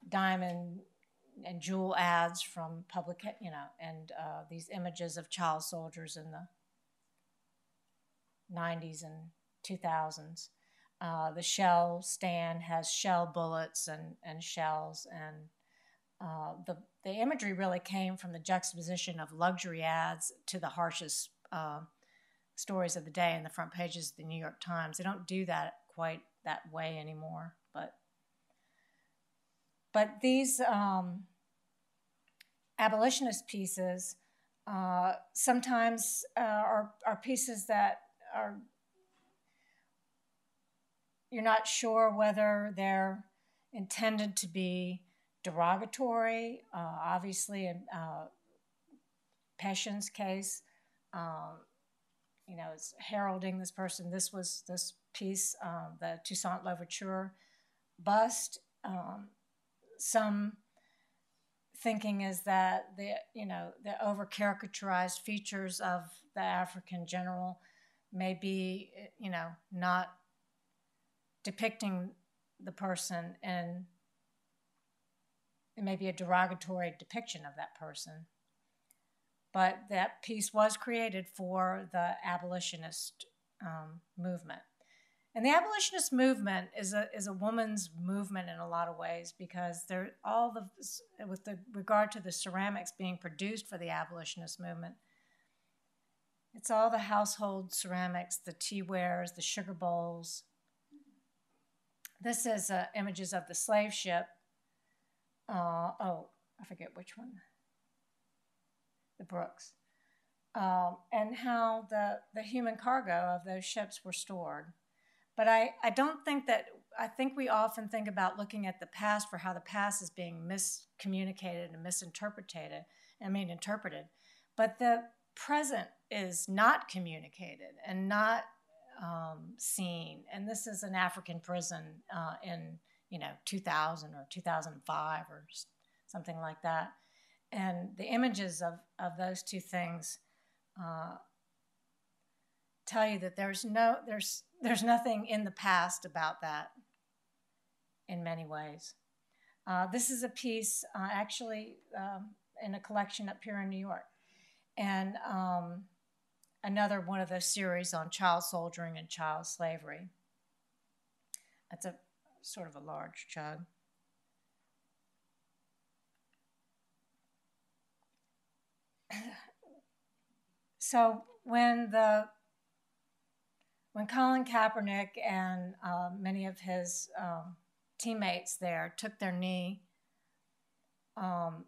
diamond and jewel ads from public, you know, and uh, these images of child soldiers in the 90s and 2000s. Uh, the shell stand has shell bullets and, and shells, and uh, the, the imagery really came from the juxtaposition of luxury ads to the harshest uh, stories of the day in the front pages of the New York Times. They don't do that quite that way anymore, but but these um, abolitionist pieces uh, sometimes uh, are, are pieces that are you're not sure whether they're intended to be derogatory. Uh, obviously, in uh, Peshin's case, um, you know, it's heralding this person. This was this piece, um, the Toussaint Louverture bust. Um, some thinking is that the you know the over caricaturized features of the African general may be you know not depicting the person and it may be a derogatory depiction of that person. But that piece was created for the abolitionist um, movement. And the abolitionist movement is a is a woman's movement in a lot of ways because they're all the with the regard to the ceramics being produced for the abolitionist movement. It's all the household ceramics, the teawares, the sugar bowls. This is uh, images of the slave ship. Uh, oh, I forget which one. The Brooks. Um, and how the, the human cargo of those ships were stored. But I, I don't think that, I think we often think about looking at the past for how the past is being miscommunicated and misinterpreted, I mean, interpreted. But the present is not communicated and not um, seen. And this is an African prison uh, in, you know, 2000 or 2005 or something like that. And the images of, of those two things uh, tell you that there's no there's there's nothing in the past about that in many ways. Uh, this is a piece uh, actually um, in a collection up here in New York, and um, another one of those series on child soldiering and child slavery. That's a sort of a large jug. *clears throat* So when the when Colin Kaepernick and uh, many of his um, teammates there took their knee, um,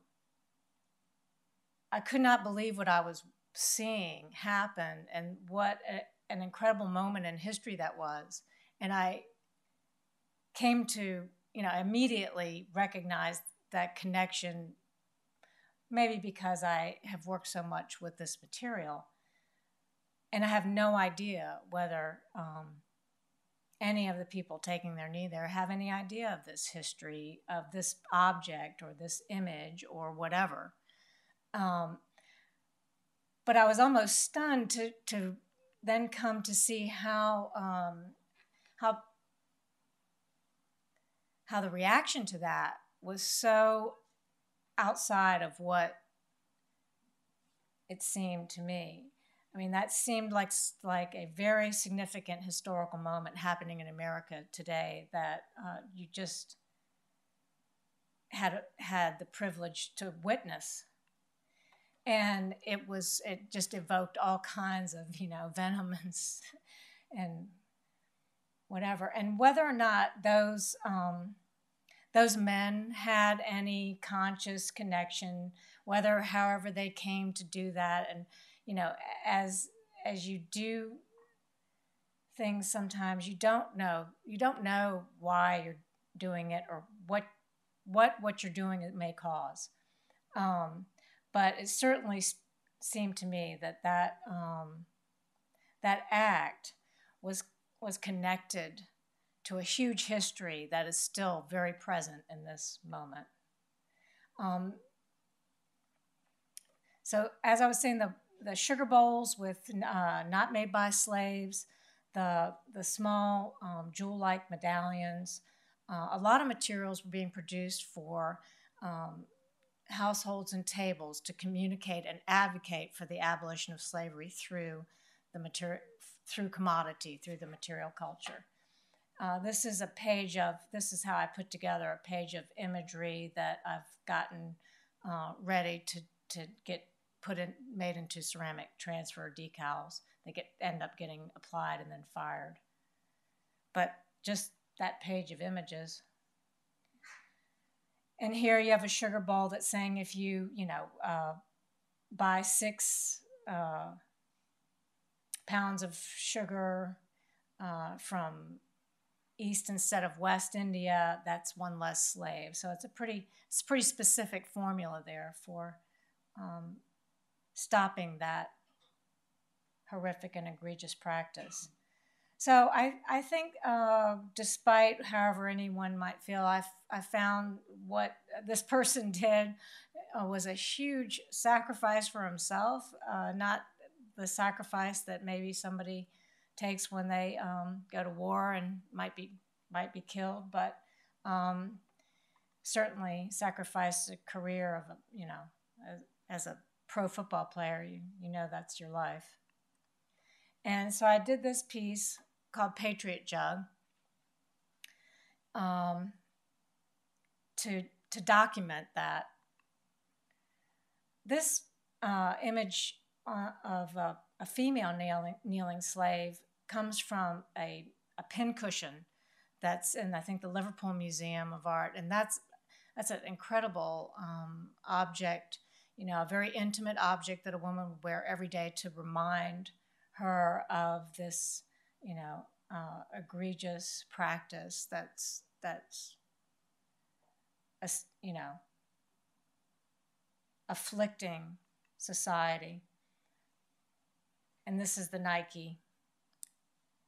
I could not believe what I was seeing happen and what a, an incredible moment in history that was. And I came to, you know, immediately recognize that connection, maybe because I have worked so much with this material and I have no idea whether um, any of the people taking their knee there have any idea of this history of this object or this image or whatever. Um, but I was almost stunned to to then come to see how um, how how the reaction to that was so outside of what it seemed to me. I mean, that seemed like like a very significant historical moment happening in America today that uh, you just had had the privilege to witness, and it was it just evoked all kinds of you know venom and and whatever, and whether or not those um, those men had any conscious connection, whether however they came to do that, and you know, as as you do things sometimes you don't know you don't know why you're doing it or what what what you're doing it may cause. Um, but it certainly seemed to me that that um, that act was was connected to a huge history that is still very present in this moment. Um, so, as I was saying, the the sugar bowls with uh, not made by slaves, the the small um, jewel-like medallions, uh, a lot of materials were being produced for um, households and tables to communicate and advocate for the abolition of slavery through the material through commodity through the material culture. Uh, this is a page of this is how I put together a page of imagery that I've gotten uh, ready to to get put in made into ceramic transfer decals. They get end up getting applied and then fired. But just that page of images. And here you have a sugar bowl that's saying if you, you know, uh, buy six uh, pounds of sugar uh, from East instead of West India, that's one less slave. So it's a pretty, it's a pretty specific formula there for um, stopping that horrific and egregious practice. So I, I think, uh, despite however anyone might feel, I, I found what this person did uh, was a huge sacrifice for himself, uh, not the sacrifice that maybe somebody takes when they um, go to war and might be might be killed, but um, certainly sacrifice a career of a, you know as, as a pro football player, you, you know that's your life. And so I did this piece called Patriot Jug um, to, to document that. This uh, image uh, of a, a, female kneeling, kneeling slave comes from a, a pincushion that's in, I think, the Liverpool Museum of Art. And that's, that's an incredible um, object, you know, a very intimate object that a woman would wear every day to remind her of this, you know, uh, egregious practice that's that's a, you know afflicting society. And this is the Nike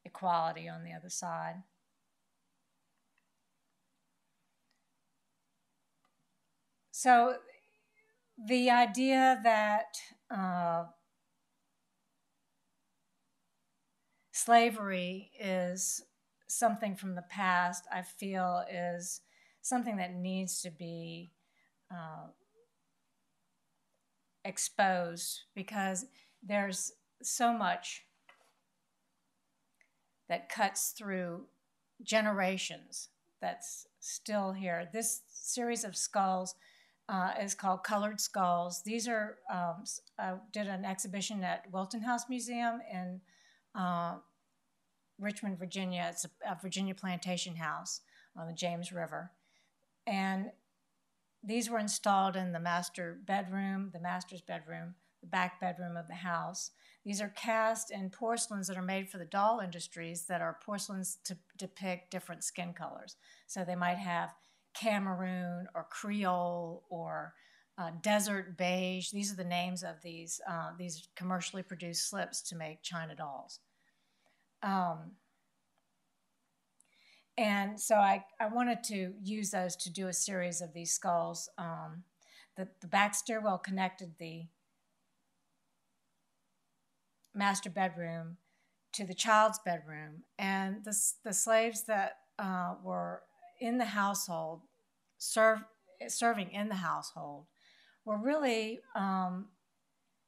equality on the other side. So the idea that uh, slavery is something from the past, I feel, is something that needs to be uh, exposed because there's so much that cuts through generations that's still here. This series of skulls uh, is called Colored Skulls. These are, um, I did an exhibition at Wilton House Museum in uh, Richmond, Virginia. It's a, a, Virginia plantation house on the James River. And these were installed in the master bedroom, the master's bedroom, the back bedroom of the house. These are cast in porcelains that are made for the doll industries that are porcelains to depict different skin colors. So they might have Cameroon or Creole or uh, desert beige. These are the names of these uh, these commercially produced slips to make china dolls. Um, and so I, I wanted to use those to do a series of these skulls. Um, the, the back stairwell connected the master bedroom to the child's bedroom, and the, the slaves that uh, were in the household, serve, serving in the household, were really um,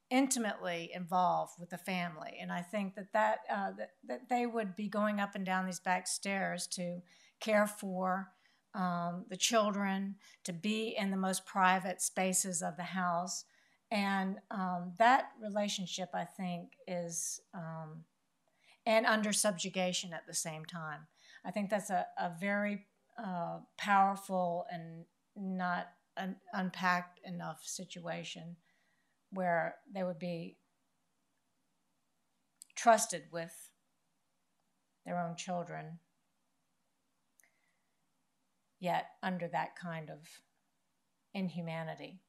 intimately involved with the family. And I think that, that, uh, that, that they would be going up and down these back stairs to care for um, the children, to be in the most private spaces of the house. And um, that relationship, I think, is, um, and under subjugation at the same time. I think that's a, a very uh, powerful and not un- unpacked enough situation where they would be trusted with their own children, yet under that kind of inhumanity.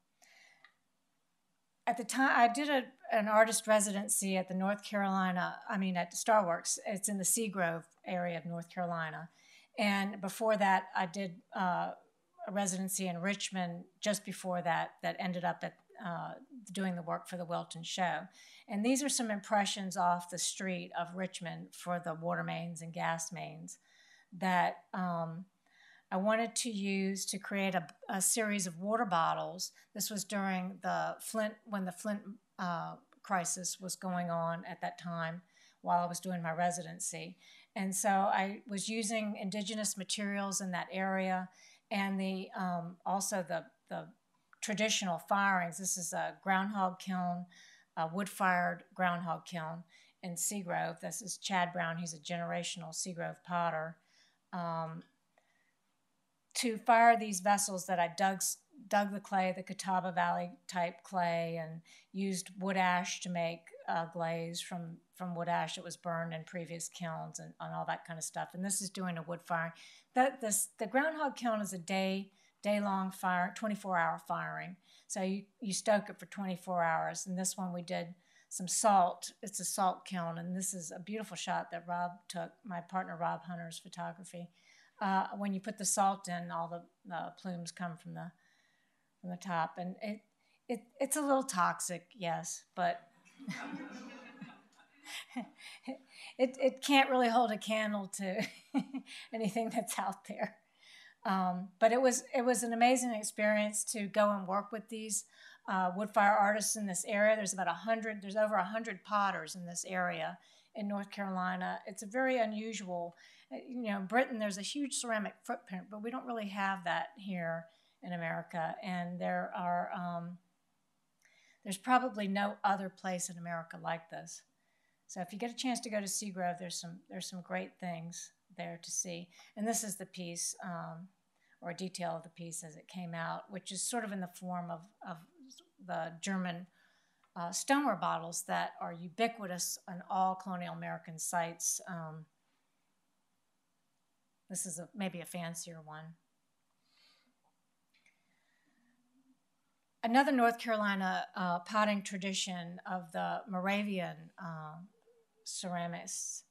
at the time I did a, an artist residency at the North Carolina, I mean at Starworks. It's in the Seagrove area of North Carolina, and before that I did uh, a residency in Richmond. Just before that, that ended up at uh, doing the work for the Wilton Show. And these are some impressions off the street of Richmond for the water mains and gas mains that um, I wanted to use to create a, a, series of water bottles. This was during the Flint, when the Flint uh, crisis was going on at that time while I was doing my residency. And so I was using indigenous materials in that area and the um, also the, the traditional firings. This is a groundhog kiln, a wood fired groundhog kiln in Seagrove. This is Chad Brown, he's a generational Seagrove potter. Um, to fire these vessels that I dug, dug the clay, the Catawba Valley type clay, and used wood ash to make uh, glaze from, from wood ash that was burned in previous kilns and, and all that kind of stuff. And this is doing a wood firing. That, this, the groundhog kiln is a day day long fire, 24 hour firing. So you, you stoke it for 24 hours. And this one we did some salt. It's a salt kiln. And this is a beautiful shot that Rob took, my partner Rob Hunter's photography. Uh, when you put the salt in, all the, the plumes come from the from the top, and it it it's a little toxic, yes, but *laughs* it it can't really hold a candle to *laughs* anything that's out there. Um, but it was it was an amazing experience to go and work with these uh, wood fire artists in this area. There's about a hundred. There's over a hundred potters in this area in North Carolina. It's a very unusual. Uh, you know, in Britain there's a huge ceramic footprint, but we don't really have that here in America. And there are um, there's probably no other place in America like this. So if you get a chance to go to Seagrove, there's some there's some great things there to see. And this is the piece, um, or detail of the piece as it came out, which is sort of in the form of, of the German uh, stoneware bottles that are ubiquitous on all colonial American sites. Um, this is a, maybe a fancier one. Another North Carolina uh, potting tradition of the Moravian uh, ceramists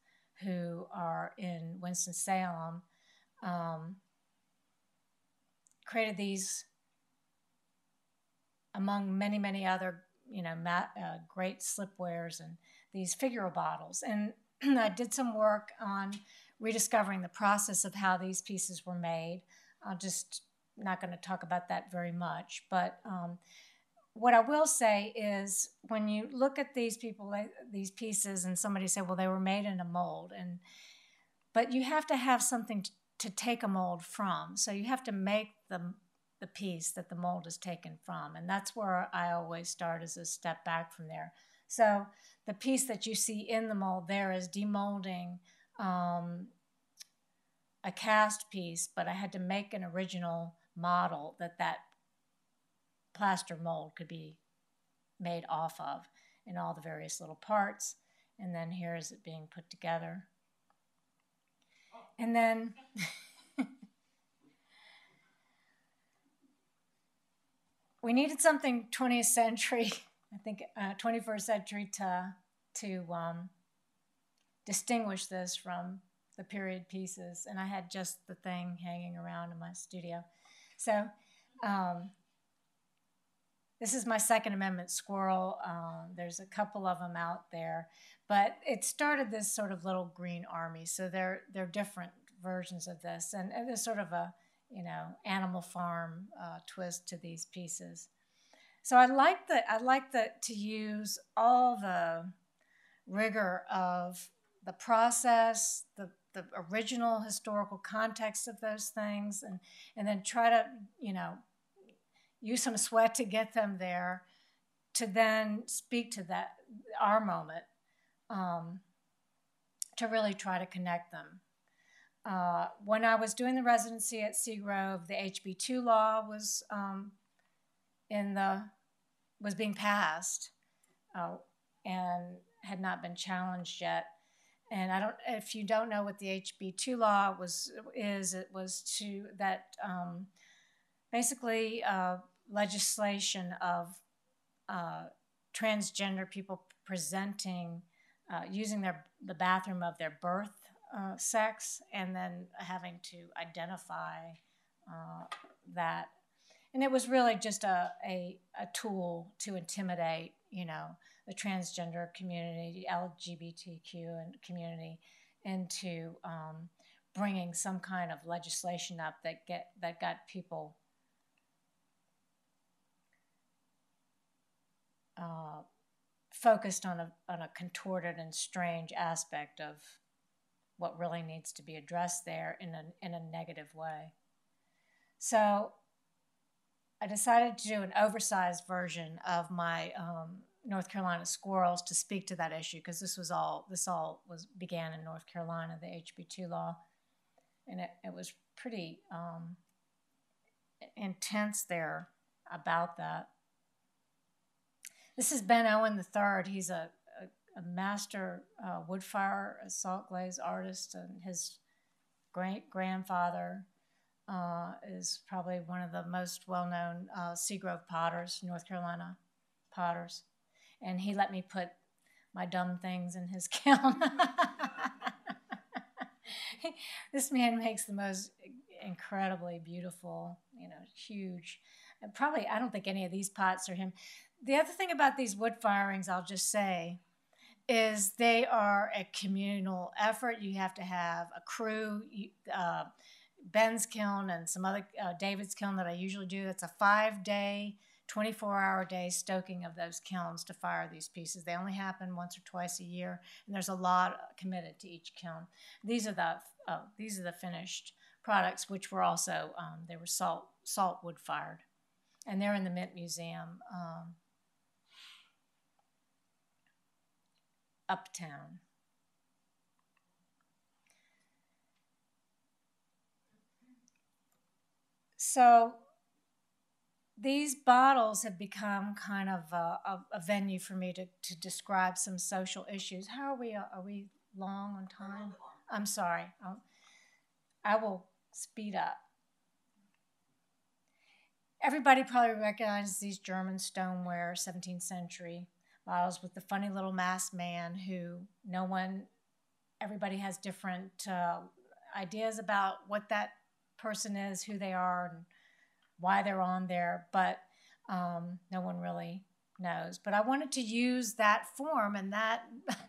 who are in Winston-Salem um, created these among many, many other, you know, uh, great slipwares and these figural bottles. And *clears throat* I did some work on rediscovering the process of how these pieces were made. I'm just not going to talk about that very much, but um, what I will say is when you look at these people, these pieces, and somebody said, well, they were made in a mold, and but you have to have something to, to take a mold from. So you have to make the the piece that the mold is taken from, and that's where I always start as a step back from there. So the piece that you see in the mold there is demolding um, a cast piece, but I had to make an original model that that plaster mold could be made off of in all the various little parts. And then here is it being put together. And then *laughs* we needed something 20th century, I think uh, 21st century to, to um, distinguish this from the period pieces. And I had just the thing hanging around in my studio. So um, this is my Second Amendment squirrel. Um, there's a couple of them out there, but it started this sort of little green army. So they're they're different versions of this, and, and there's sort of a you know Animal Farm uh, twist to these pieces. So I like that. I like that to use all the rigor of the process, the the original historical context of those things, and and then try to you know use some sweat to get them there to then speak to that our moment um, to really try to connect them. Uh, when i was doing the residency at seagrove the hb2 law was um, in the was being passed uh, and had not been challenged yet. And i don't if you don't know what the hb2 law was is it was to that um, basically uh, legislation of uh, transgender people presenting, uh, using their the bathroom of their birth uh, sex, and then having to identify uh, that. And it was really just a, a, a tool to intimidate, you know, the transgender community, LGBTQ and community, into um, bringing some kind of legislation up that get that got people uh, focused on a on a contorted and strange aspect of what really needs to be addressed there in a in a negative way. So I decided to do an oversized version of my um, North Carolina squirrels to speak to that issue because this was all this all was began in North Carolina, the HB2 law, and it, it was pretty um, intense there about that. This is Ben Owen III. He's a, a, a master uh, woodfire, a salt glaze artist, and his great grandfather uh, is probably one of the most well known uh, Seagrove potters, North Carolina potters. And he let me put my dumb things in his *laughs* kiln. *laughs* this man makes the most incredibly beautiful, you know, huge. Probably, I don't think any of these pots are him. The other thing about these wood firings, I'll just say, is they are a communal effort. You have to have a crew. Uh, Ben's kiln and some other uh, David's kiln that I usually do. It's a five day, 24 hour day stoking of those kilns to fire these pieces. They only happen once or twice a year, and there's a lot committed to each kiln. These are the uh, these are the finished products, which were also um, they were salt salt wood fired, and they're in the Mint Museum. Um, uptown. So these bottles have become kind of a, a, a, venue for me to, to describe some social issues. How are we? Uh, are we long on time? I'm sorry. I'll, I will speed up. Everybody probably recognizes these German stoneware, 17th century bottles with the funny little masked man who no one, everybody has different uh, ideas about what that person is, who they are, and why they're on there, but um, no one really knows. But I wanted to use that form and that *laughs*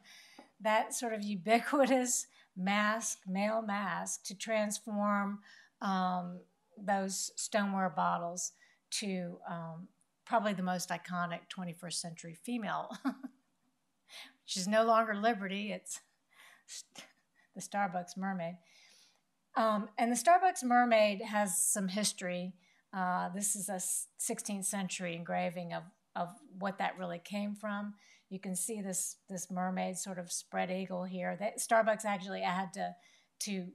that sort of ubiquitous mask, male mask, to transform um, those stoneware bottles to um, probably the most iconic 21st century female, *laughs* which is no longer Liberty, it's *laughs* the Starbucks Mermaid. Um, and the Starbucks Mermaid has some history. Uh, this is a 16th century engraving of, of what that really came from. You can see this this mermaid sort of spread eagle here. That Starbucks actually had to to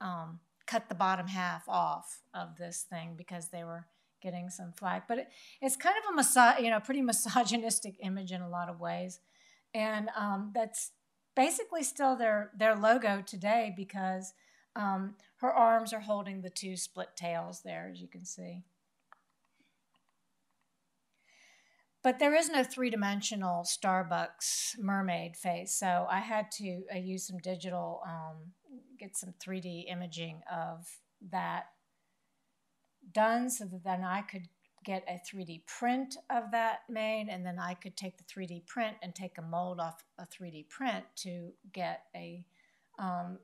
um, cut the bottom half off of this thing because they were getting some flack. But it, it's kind of a miso- you know pretty misogynistic image in a lot of ways, and um, that's basically still their their logo today because um, her arms are holding the two split tails there, as you can see. But there is no three dimensional Starbucks mermaid face, so I had to uh, use some digital, um, get some 3D imaging of that done so that then I could get a 3D print of that made, and then I could take the 3D print and take a mold off a 3D print to get a um,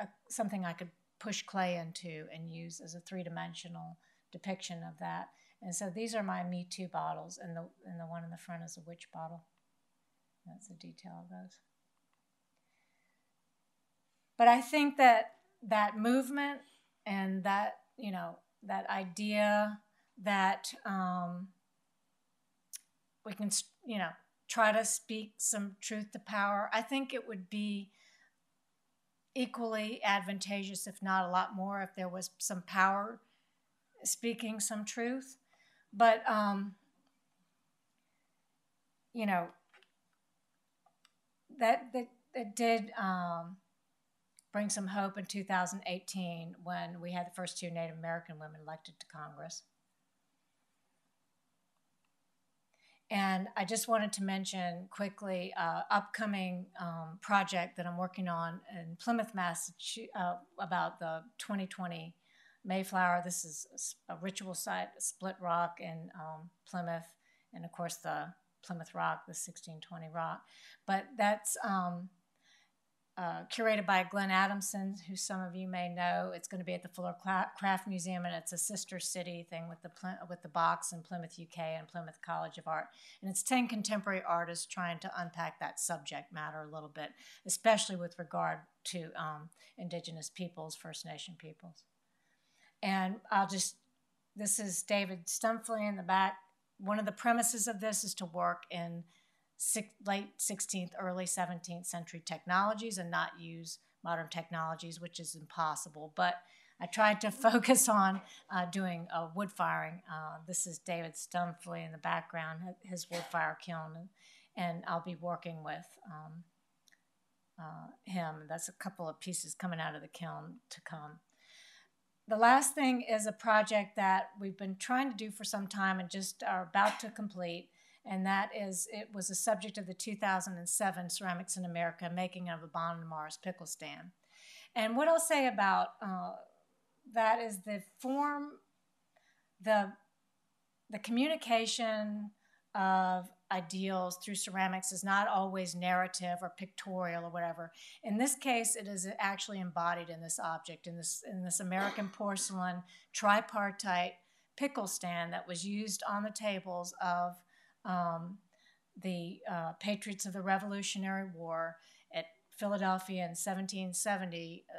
a, something I could push clay into and use as a three dimensional depiction of that. And so these are my Me Too bottles, and the and the one in the front is a witch bottle. That's the detail of those. But I think that that movement and that you know that idea that um, we can you know try to speak some truth to power. I think it would be equally advantageous, if not a lot more, if there was some power speaking some truth. But, um, you know, that, that, that did um, bring some hope in 2018 when we had the first two Native American women elected to Congress. And I just wanted to mention quickly uh, upcoming um, project that I'm working on in Plymouth, Massachusetts, uh, about the 2020 Mayflower. This is a ritual site, Split Rock in um, Plymouth, and of course the Plymouth Rock, the 1620 Rock. But that's um, uh, curated by Glenn Adamson, who some of you may know. It's going to be at the Fuller Craft Museum, and it's a sister city thing with the with the box in Plymouth, UK, and Plymouth College of Art. And it's ten contemporary artists trying to unpack that subject matter a little bit, especially with regard to um, Indigenous peoples, First Nation peoples. And I'll just this is David Stuempfle in the back. One of the premises of this is to work in six, late 16th, early 17th century technologies and not use modern technologies, which is impossible. But I tried to *laughs* focus on uh, doing uh, wood firing. Uh, this is David Stuempfle in the background, his wood fire kiln, and I'll be working with um, uh, him. That's a couple of pieces coming out of the kiln to come. The last thing is a project that we've been trying to do for some time and just are about to complete and that is it was a subject of the 2007 Ceramics in America making of a Bonnin Morris pickle stand. And what I'll say about uh, that is the form, the the communication of ideals through ceramics is not always narrative or pictorial or whatever. In this case, it is actually embodied in this object, in this in this American porcelain tripartite pickle stand that was used on the tables of um, the uh, patriots of the Revolutionary War at Philadelphia in 1770. Uh,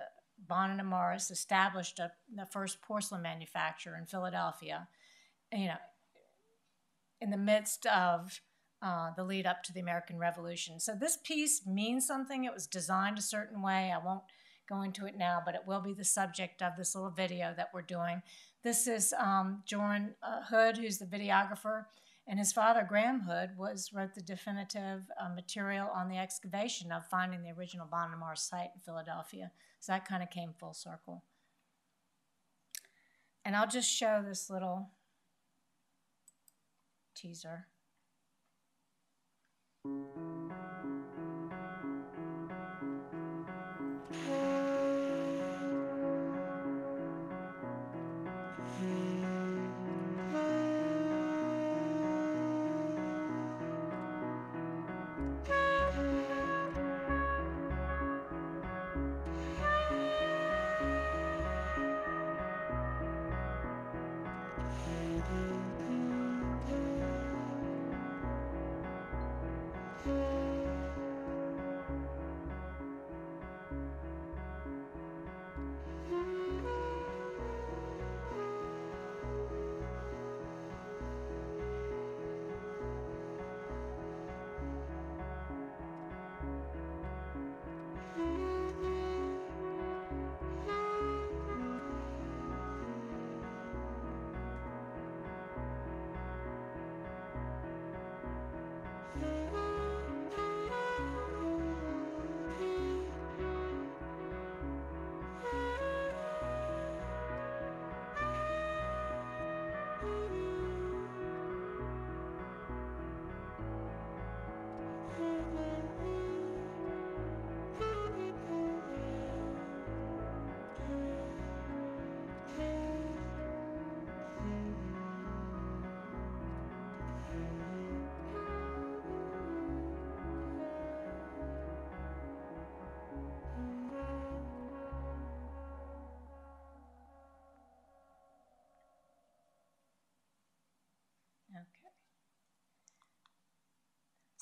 Bonnin and Morris established a, the first porcelain manufacturer in Philadelphia. You know, in the midst of uh, the lead up to the American Revolution. So this piece means something. It was designed a certain way. I won't go into it now, but it will be the subject of this little video that we're doing. This is um, Joran uh, Hood, who's the videographer. And his father, Graham Hood, was wrote the definitive uh, material on the excavation of finding the original Bonnin and Morris site in Philadelphia. So that kind of came full circle. And I'll just show this little teaser.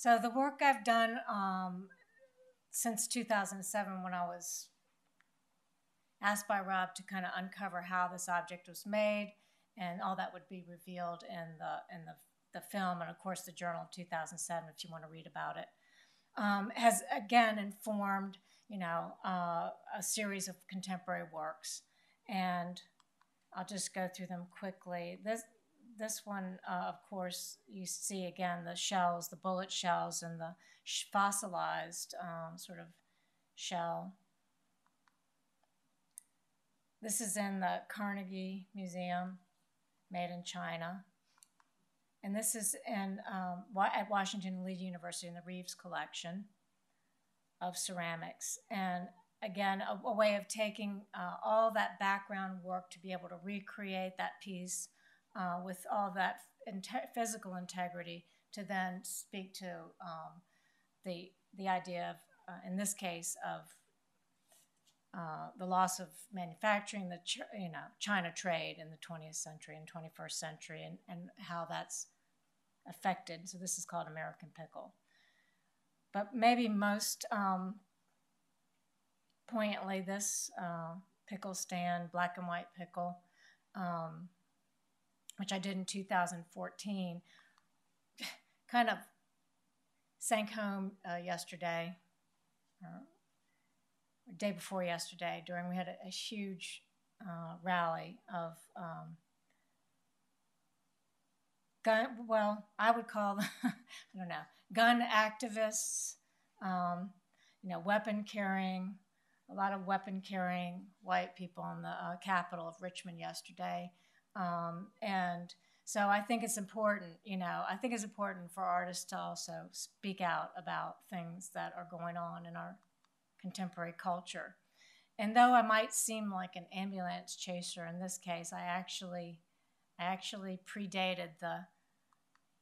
So the work I've done um, since 2007, when I was asked by Rob to kind of uncover how this object was made, and all that would be revealed in the in the, the film, and of course the journal of 2007, if you want to read about it, um, has again informed you know uh, a series of contemporary works, and I'll just go through them quickly. This this one, uh, of course, you see again the shells, the bullet shells, and the fossilized um, sort of shell. This is in the Carnegie Museum, made in China. and this is in um, at Washington and Lee University in the Reeves Collection of ceramics. And again, a, a way of taking uh, all that background work to be able to recreate that piece uh, with all that physical integrity to then speak to um, the the idea of, uh, in this case, of uh, the loss of manufacturing, the ch- you know China trade in the 20th century and 21st century, and, and how that's affected. So this is called American Pickle. But maybe most um, poignantly, this uh, pickle stand, black and white pickle, um, which I did in 2014, *sighs* kind of sank home uh, yesterday, or, day before yesterday, during we had a, a huge uh, rally of um, gun. Well, I would call them, *laughs* I don't know, gun activists. Um, you know, weapon carrying, a lot of weapon carrying white people in the uh, capital of Richmond yesterday. Um, and so I think it's important, you know, I think it's important for artists to also speak out about things that are going on in our contemporary culture. And though I might seem like an ambulance chaser in this case, I actually I actually predated the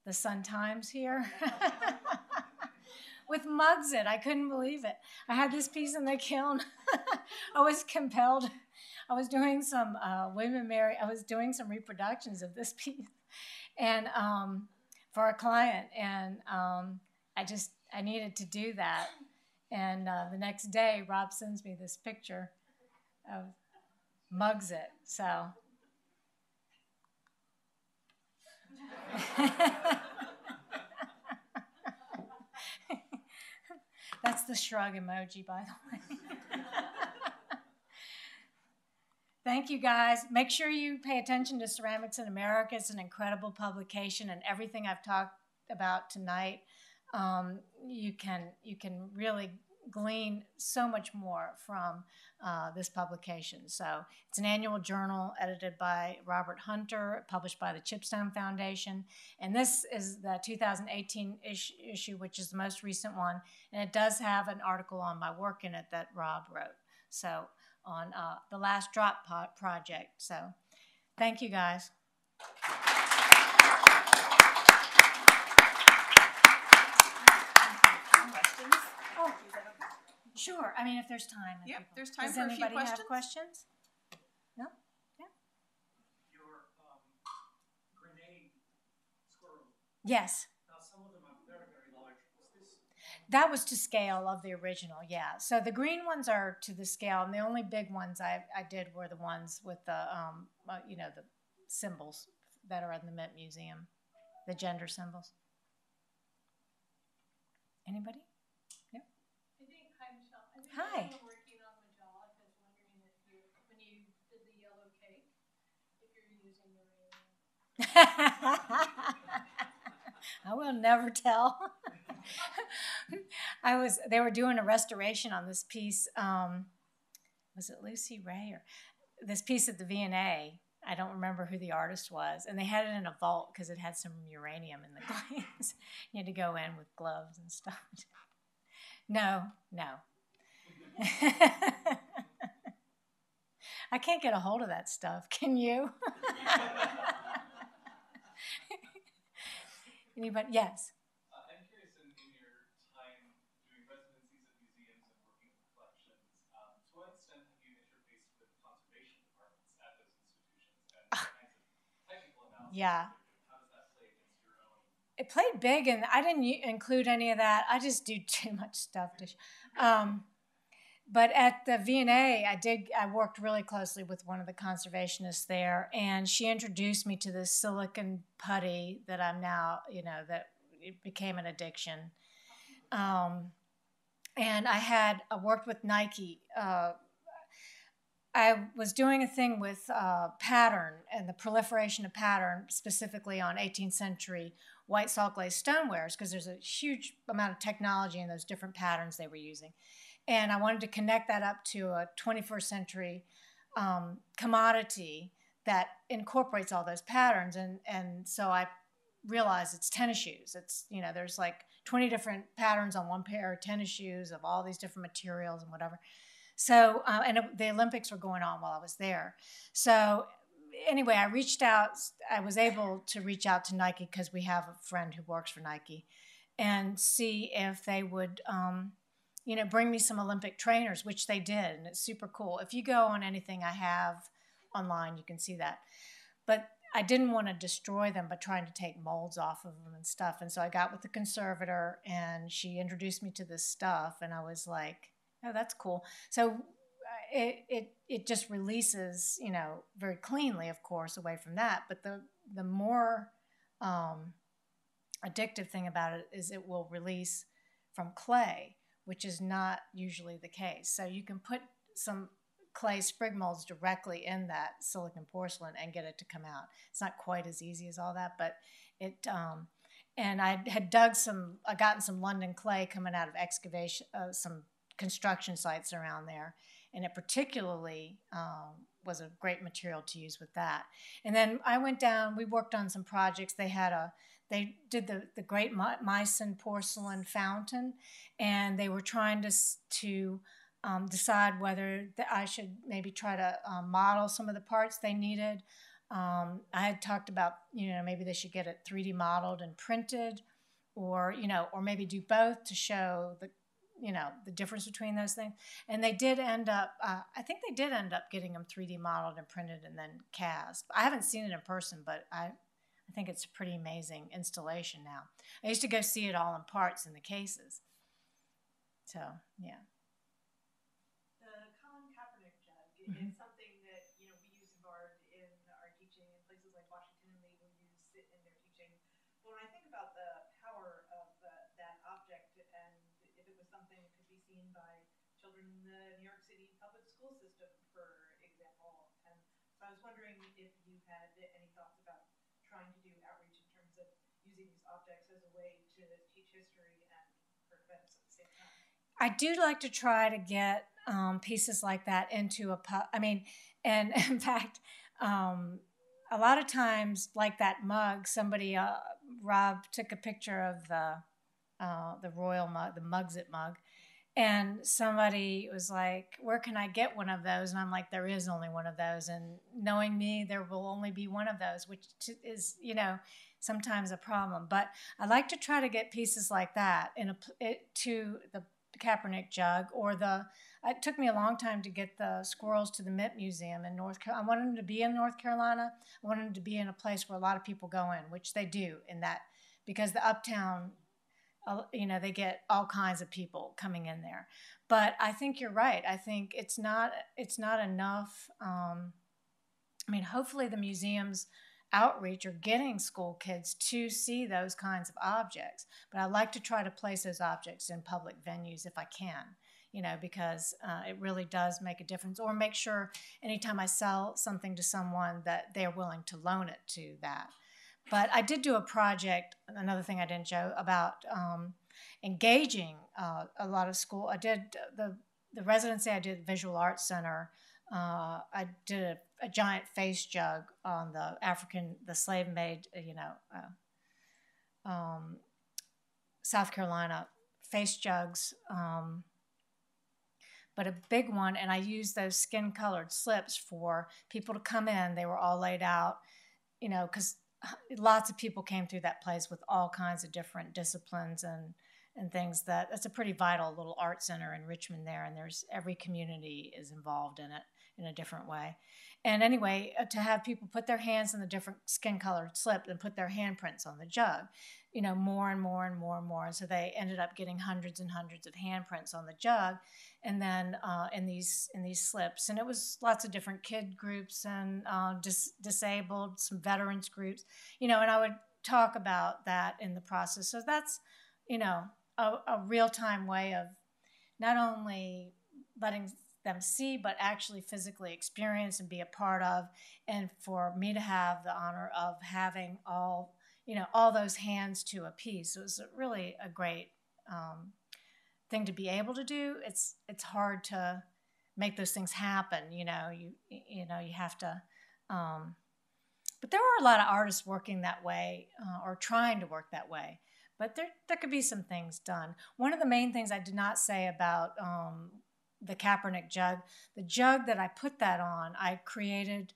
the Sun Times here. *laughs* with Mugsit. I couldn't believe it. I had this piece in the kiln. *laughs* I was compelled. I was doing some uh, William Mary. I was doing some reproductions of this *laughs* piece, and um, for a client, and um, I just I needed to do that. And uh, the next day, Rob sends me this picture of mugs it. So. *laughs* That's the shrug emoji, by the way. *laughs* Thank you guys. Make sure you pay attention to Ceramics in America. It's an incredible publication, and everything I've talked about tonight, um, you can you can really glean so much more from uh, this publication. So it's an annual journal edited by Robert Hunter, published by the Chipstone Foundation. And this is the 2018 issue, issue, which is the most recent one. And it does have an article on my work in it that Rob wrote. So on uh, the Last Drop project. So thank you guys. Sure. I mean, if there's time. Yep, people. there's time Does for a few anybody questions. have questions? No? Yeah. Your um, grenade squirrel. Yes. Now, some of them are very, very large. Was this? That was to scale of the original, yeah. So the green ones are to the scale, and the only big ones I, I did were the ones with the, um, uh, you know, the symbols that are in the Mint Museum, the gender symbols. Anybody? Hi. working on my jaw. I was wondering if you, when you did the yellow cake, if you're using *laughs* I will never tell. *laughs* *laughs* I was. They were doing a restoration on this piece. Um, was it Lucie Rie or this piece at the V&A? I don't remember who the artist was, and they had it in a vault because it had some uranium in the *laughs* glaze. you had to go in with gloves and stuff. No, no, *laughs* I can't get a hold of that stuff. Can you? Anybody? Yes. Uh, I'm curious in, in, your time doing residencies at museums and working with collections, um, to what extent have you interfaced with conservation departments at those institutions and uh, kinds of technical analysis? Yeah. It played big, and I didn't include any of that. I just do *laughs* too much stuff to. Um, but at the V&A, I did. I worked really closely with one of the conservationists there, and she introduced me to this silicon putty that I'm now, you know, that it became an addiction. Um, and I had I worked with Nike. Uh, I was doing a thing with uh, pattern and the proliferation of pattern, specifically on 18th century white salt glazed stonewares, because there's a huge amount of technology in those different patterns they were using. And I wanted to connect that up to a 21st century um, commodity that incorporates all those patterns. And, and so I realize it's tennis shoes. It's you know there's like 20 different patterns on one pair of tennis shoes of all these different materials and whatever. So uh, and the Olympics were going on while I was there. So anyway, I reached out. I was able to reach out to Nike because we have a friend who works for Nike, and see if they would. Um, you know, bring me some Olympic trainers, which they did, and it's super cool. If you go on anything I have online, you can see that. But I didn't want to destroy them, but trying to take molds off of them and stuff. And so I got with the conservator, and she introduced me to this stuff, and I was like, "Oh, that's cool." So uh, it it it just releases, you know, very cleanly, of course, away from that. But the the more um, addictive thing about it is it will release from clay, which is not usually the case. So you can put some clay sprig molds directly in that silicon porcelain and get it to come out. It's not quite as easy as all that, but it. Um, and I had dug some, I gotten some London clay coming out of excavation, uh, some construction sites around there, and it particularly um, was a great material to use with that. And then I went down. We worked on some projects. They had a, they did the the Great Meissen porcelain fountain, and they were trying to to um, decide whether I should maybe try to um, model some of the parts they needed. Um, I had talked about, you know, maybe they should get it 3D modeled and printed, or you know, or maybe do both to show the, you know, the difference between those things. And they did end up, uh, I think they did end up getting them 3D modeled and printed and then cast. I haven't seen it in person, but I, I think it's a pretty amazing installation now. I used to go see it all in parts in the cases. So yeah. It's something that, you know, we use in BARD in our teaching in places like Washington and Lee will use it in their teaching. But when I think about the power of uh, that object and if it was something that could be seen by children in the New York City public school system, for example, and so I was wondering if you had any thoughts about trying to do outreach in terms of using these objects as a way to teach history and current events at the same time. I do like to try to get um, pieces like that into a pub. I mean, and *laughs* in fact, um, a lot of times, like that mug, somebody, uh, Rob took a picture of the uh, the royal mug, the Mugsit mug, and somebody was like, "Where can I get one of those?" And I'm like, "There is only one of those." And knowing me, there will only be one of those, which is, you know, sometimes a problem. But I like to try to get pieces like that in a it, to the Kaepernick jug or the. It took me a long time to get the squirrels to the Mint Museum in North Carolina. I wanted them to be in North Carolina. I wanted them to be in a place where a lot of people go in, which they do in that because the uptown, uh, you know, they get all kinds of people coming in there. But I think you're right. I think it's not it's not enough. Um, I mean, hopefully the museums outreach or getting school kids to see those kinds of objects. But I like to try to place those objects in public venues if I can, you know, because uh, it really does make a difference. Or make sure anytime I sell something to someone that they're willing to loan it to that. But I did do a project, another thing I didn't show, about um, engaging uh, a lot of school. I did the, the residency I did Visual Arts Center. Uh, I did a a giant face jug on the African, the slave made, uh, you know, uh, um, South Carolina face jugs, um, but a big one. And I used those skin colored slips for people to come in. They were all laid out, you know, because lots of people came through that place with all kinds of different disciplines and and things that it's a pretty vital little art center in Richmond there and there's every community is involved in it in a different way and anyway, uh, to have people put their hands in the different skin colored slip and put their handprints on the jug, you know, more and more and more and more. And so they ended up getting hundreds and hundreds of handprints on the jug, and then uh, in these in these slips. And it was lots of different kid groups and uh, dis- disabled, some veterans groups, you know. And I would talk about that in the process. So that's, you know, a, a real time way of not only letting them see, but actually physically experience and be a part of. And for me to have the honor of having all, you know, all those hands to a piece, it was really a great um, thing to be able to do. It's it's hard to make those things happen. You know, you you know you have to. Um, But there are a lot of artists working that way uh, or trying to work that way. But there, there could be some things done. One of the main things I did not say about um, the Kaepernick jug, the jug that I put that on, I created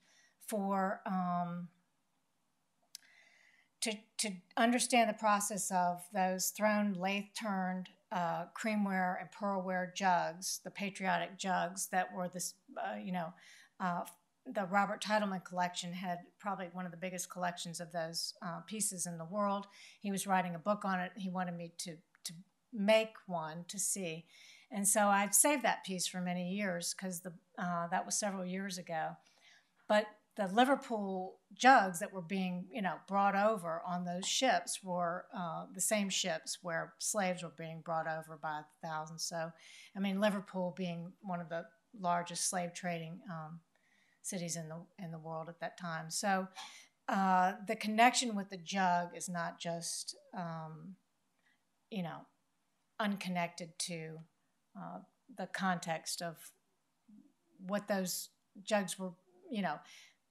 for um, to to understand the process of those thrown lathe turned uh, creamware and pearlware jugs, the patriotic jugs that were this, uh, you know, uh, the Robert Teitelman collection had probably one of the biggest collections of those uh, pieces in the world. He was writing a book on it. He wanted me to to make one to see, and so I've saved that piece for many years because uh, that was several years ago. But the Liverpool jugs that were being, you know, brought over on those ships were uh, the same ships where slaves were being brought over by the thousands. So, I mean, Liverpool being one of the largest slave trading um, cities in the in the world at that time. So, uh, the connection with the jug is not just, um, you know, unconnected to uh, the context of what those jugs were, you know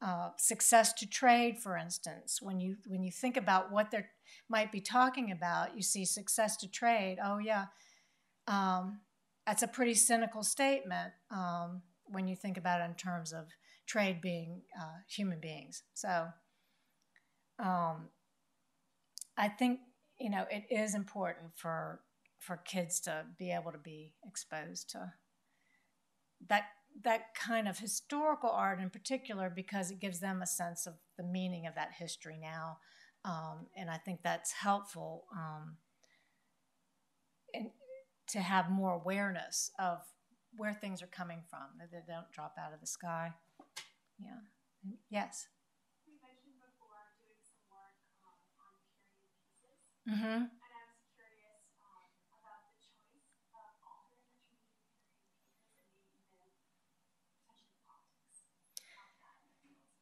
uh, success to trade, for instance, when you when you think about what they might be talking about, you see success to trade. Oh yeah, um, that's a pretty cynical statement um, when you think about it in terms of trade being uh, human beings. So um, I think you know it is important for for kids to be able to be exposed to that that kind of historical art in particular because it gives them a sense of the meaning of that history now. Um, and I think that's helpful um, in, to have more awareness of where things are coming from, that they don't drop out of the sky. Yeah. Yes. Before doing some work um, on period pieces. Mm-hmm.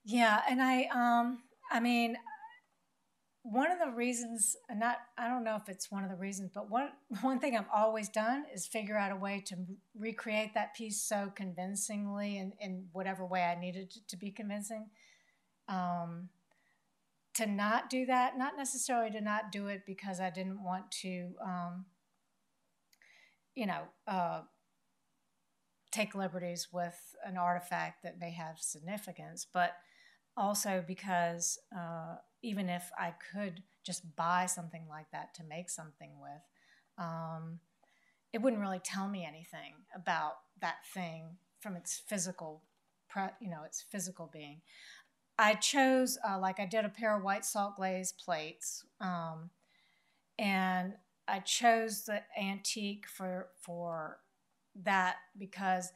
Yeah, and I um I mean one of the reasons not I don't know if it's one of the reasons, but one *laughs* one thing I've always done is figure out a way to recreate that piece so convincingly in, in whatever way I needed to, to be convincing. Um, to not do that, not necessarily to not do it because I didn't want to, um, you know, uh, take liberties with an artifact that may have significance, but also because uh, even if I could just buy something like that to make something with, um, it wouldn't really tell me anything about that thing from its physical, you know, its physical being. I chose, uh, like, I did a pair of white salt glaze plates, um, and I chose the antique for for that because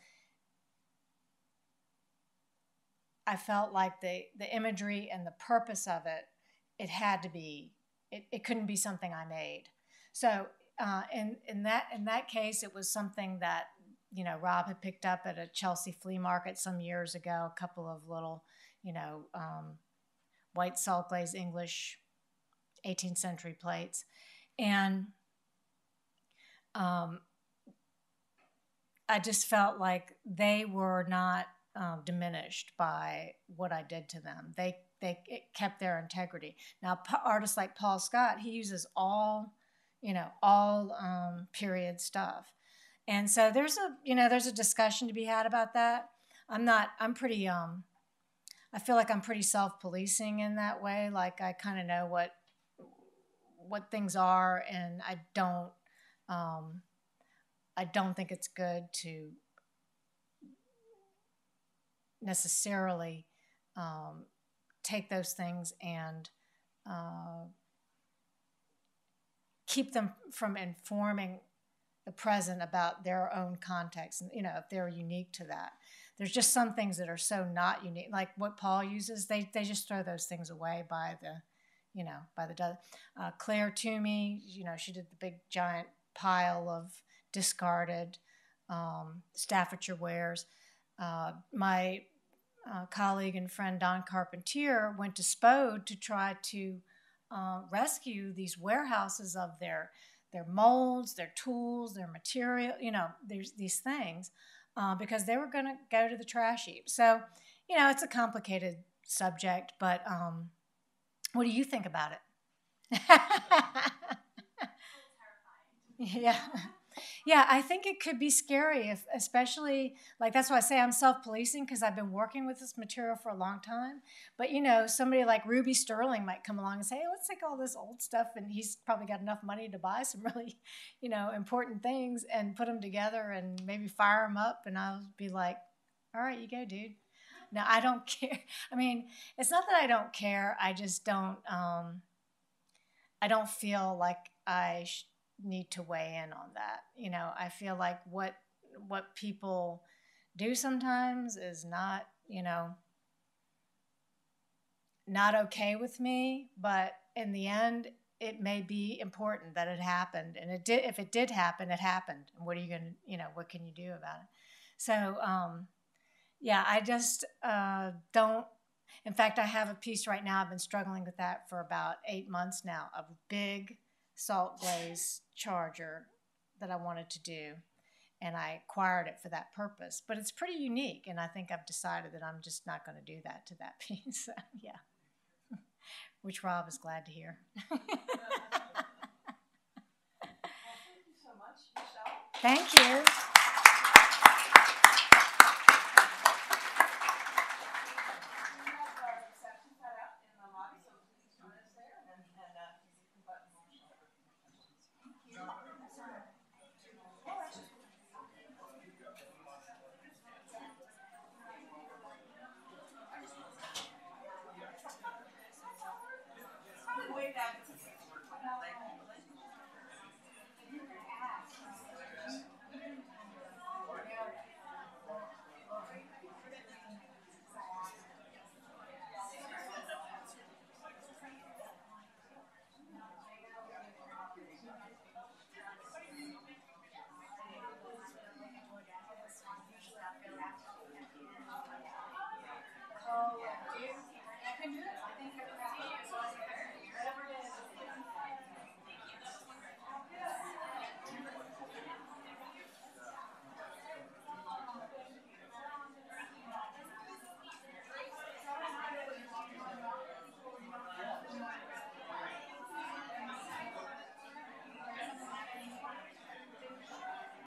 I felt like the the imagery and the purpose of it, it had to be, it, it couldn't be something I made. So uh, in in that in that case, it was something that you know Rob had picked up at a Chelsea flea market some years ago. A couple of little, you know, um, white salt glaze English, 18th century plates, and um, I just felt like they were not um, diminished by what I did to them. They they kept their integrity. Now, artists like Paul Scott, he uses all, you know, all um, period stuff, and so there's a you know there's a discussion to be had about that. I'm not. I'm pretty. Um, I feel like I'm pretty self-policing in that way. Like I kind of know what what things are, and I don't. Um, I don't think it's good to necessarily um, take those things and uh, keep them from informing the present about their own context and you know if they're unique to that. There's just some things that are so not unique like what paul uses they, they just throw those things away by the you know by the uh, Clare Twomey you know she did the big giant pile of discarded um, staffordshire wares. Uh, my uh, colleague and friend Don Carpentier went to Spode to try to uh, rescue these warehouses of their their molds, their tools, their material. You know, there's these things uh, because they were going to go to the trash heap. So, you know, it's a complicated subject. But um, what do you think about it? *laughs* yeah. Yeah, I think it could be scary, if, especially like that's why I say I'm self-policing because I've been working with this material for a long time. But you know, somebody like Ruby Sterling might come along and say, "Hey, let's take all this old stuff," and he's probably got enough money to buy some *laughs* really, you know, important things and put them together and maybe fire them up. And I'll be like, "All right, you go, dude." Now I don't *laughs* care. I mean, it's not that I don't care. I just don't. Um, I don't feel like I. need to weigh in on that. You know, I feel like what what people do sometimes is not, you know, not okay with me, but in the end it may be important that it happened. And it did if it did happen it happened. And what are you going to you know what can you do about it? So um, yeah i just uh, don't in fact i have a piece right now. I've been struggling with that for about eight months now a big salt glaze charger that I wanted to do, and I acquired it for that purpose. But it's pretty unique, and I think I've decided that I'm just not going to do that to that *laughs* piece. Yeah, *laughs* which Rob is glad to hear. *laughs* Thank you so much, Michelle. Thank you.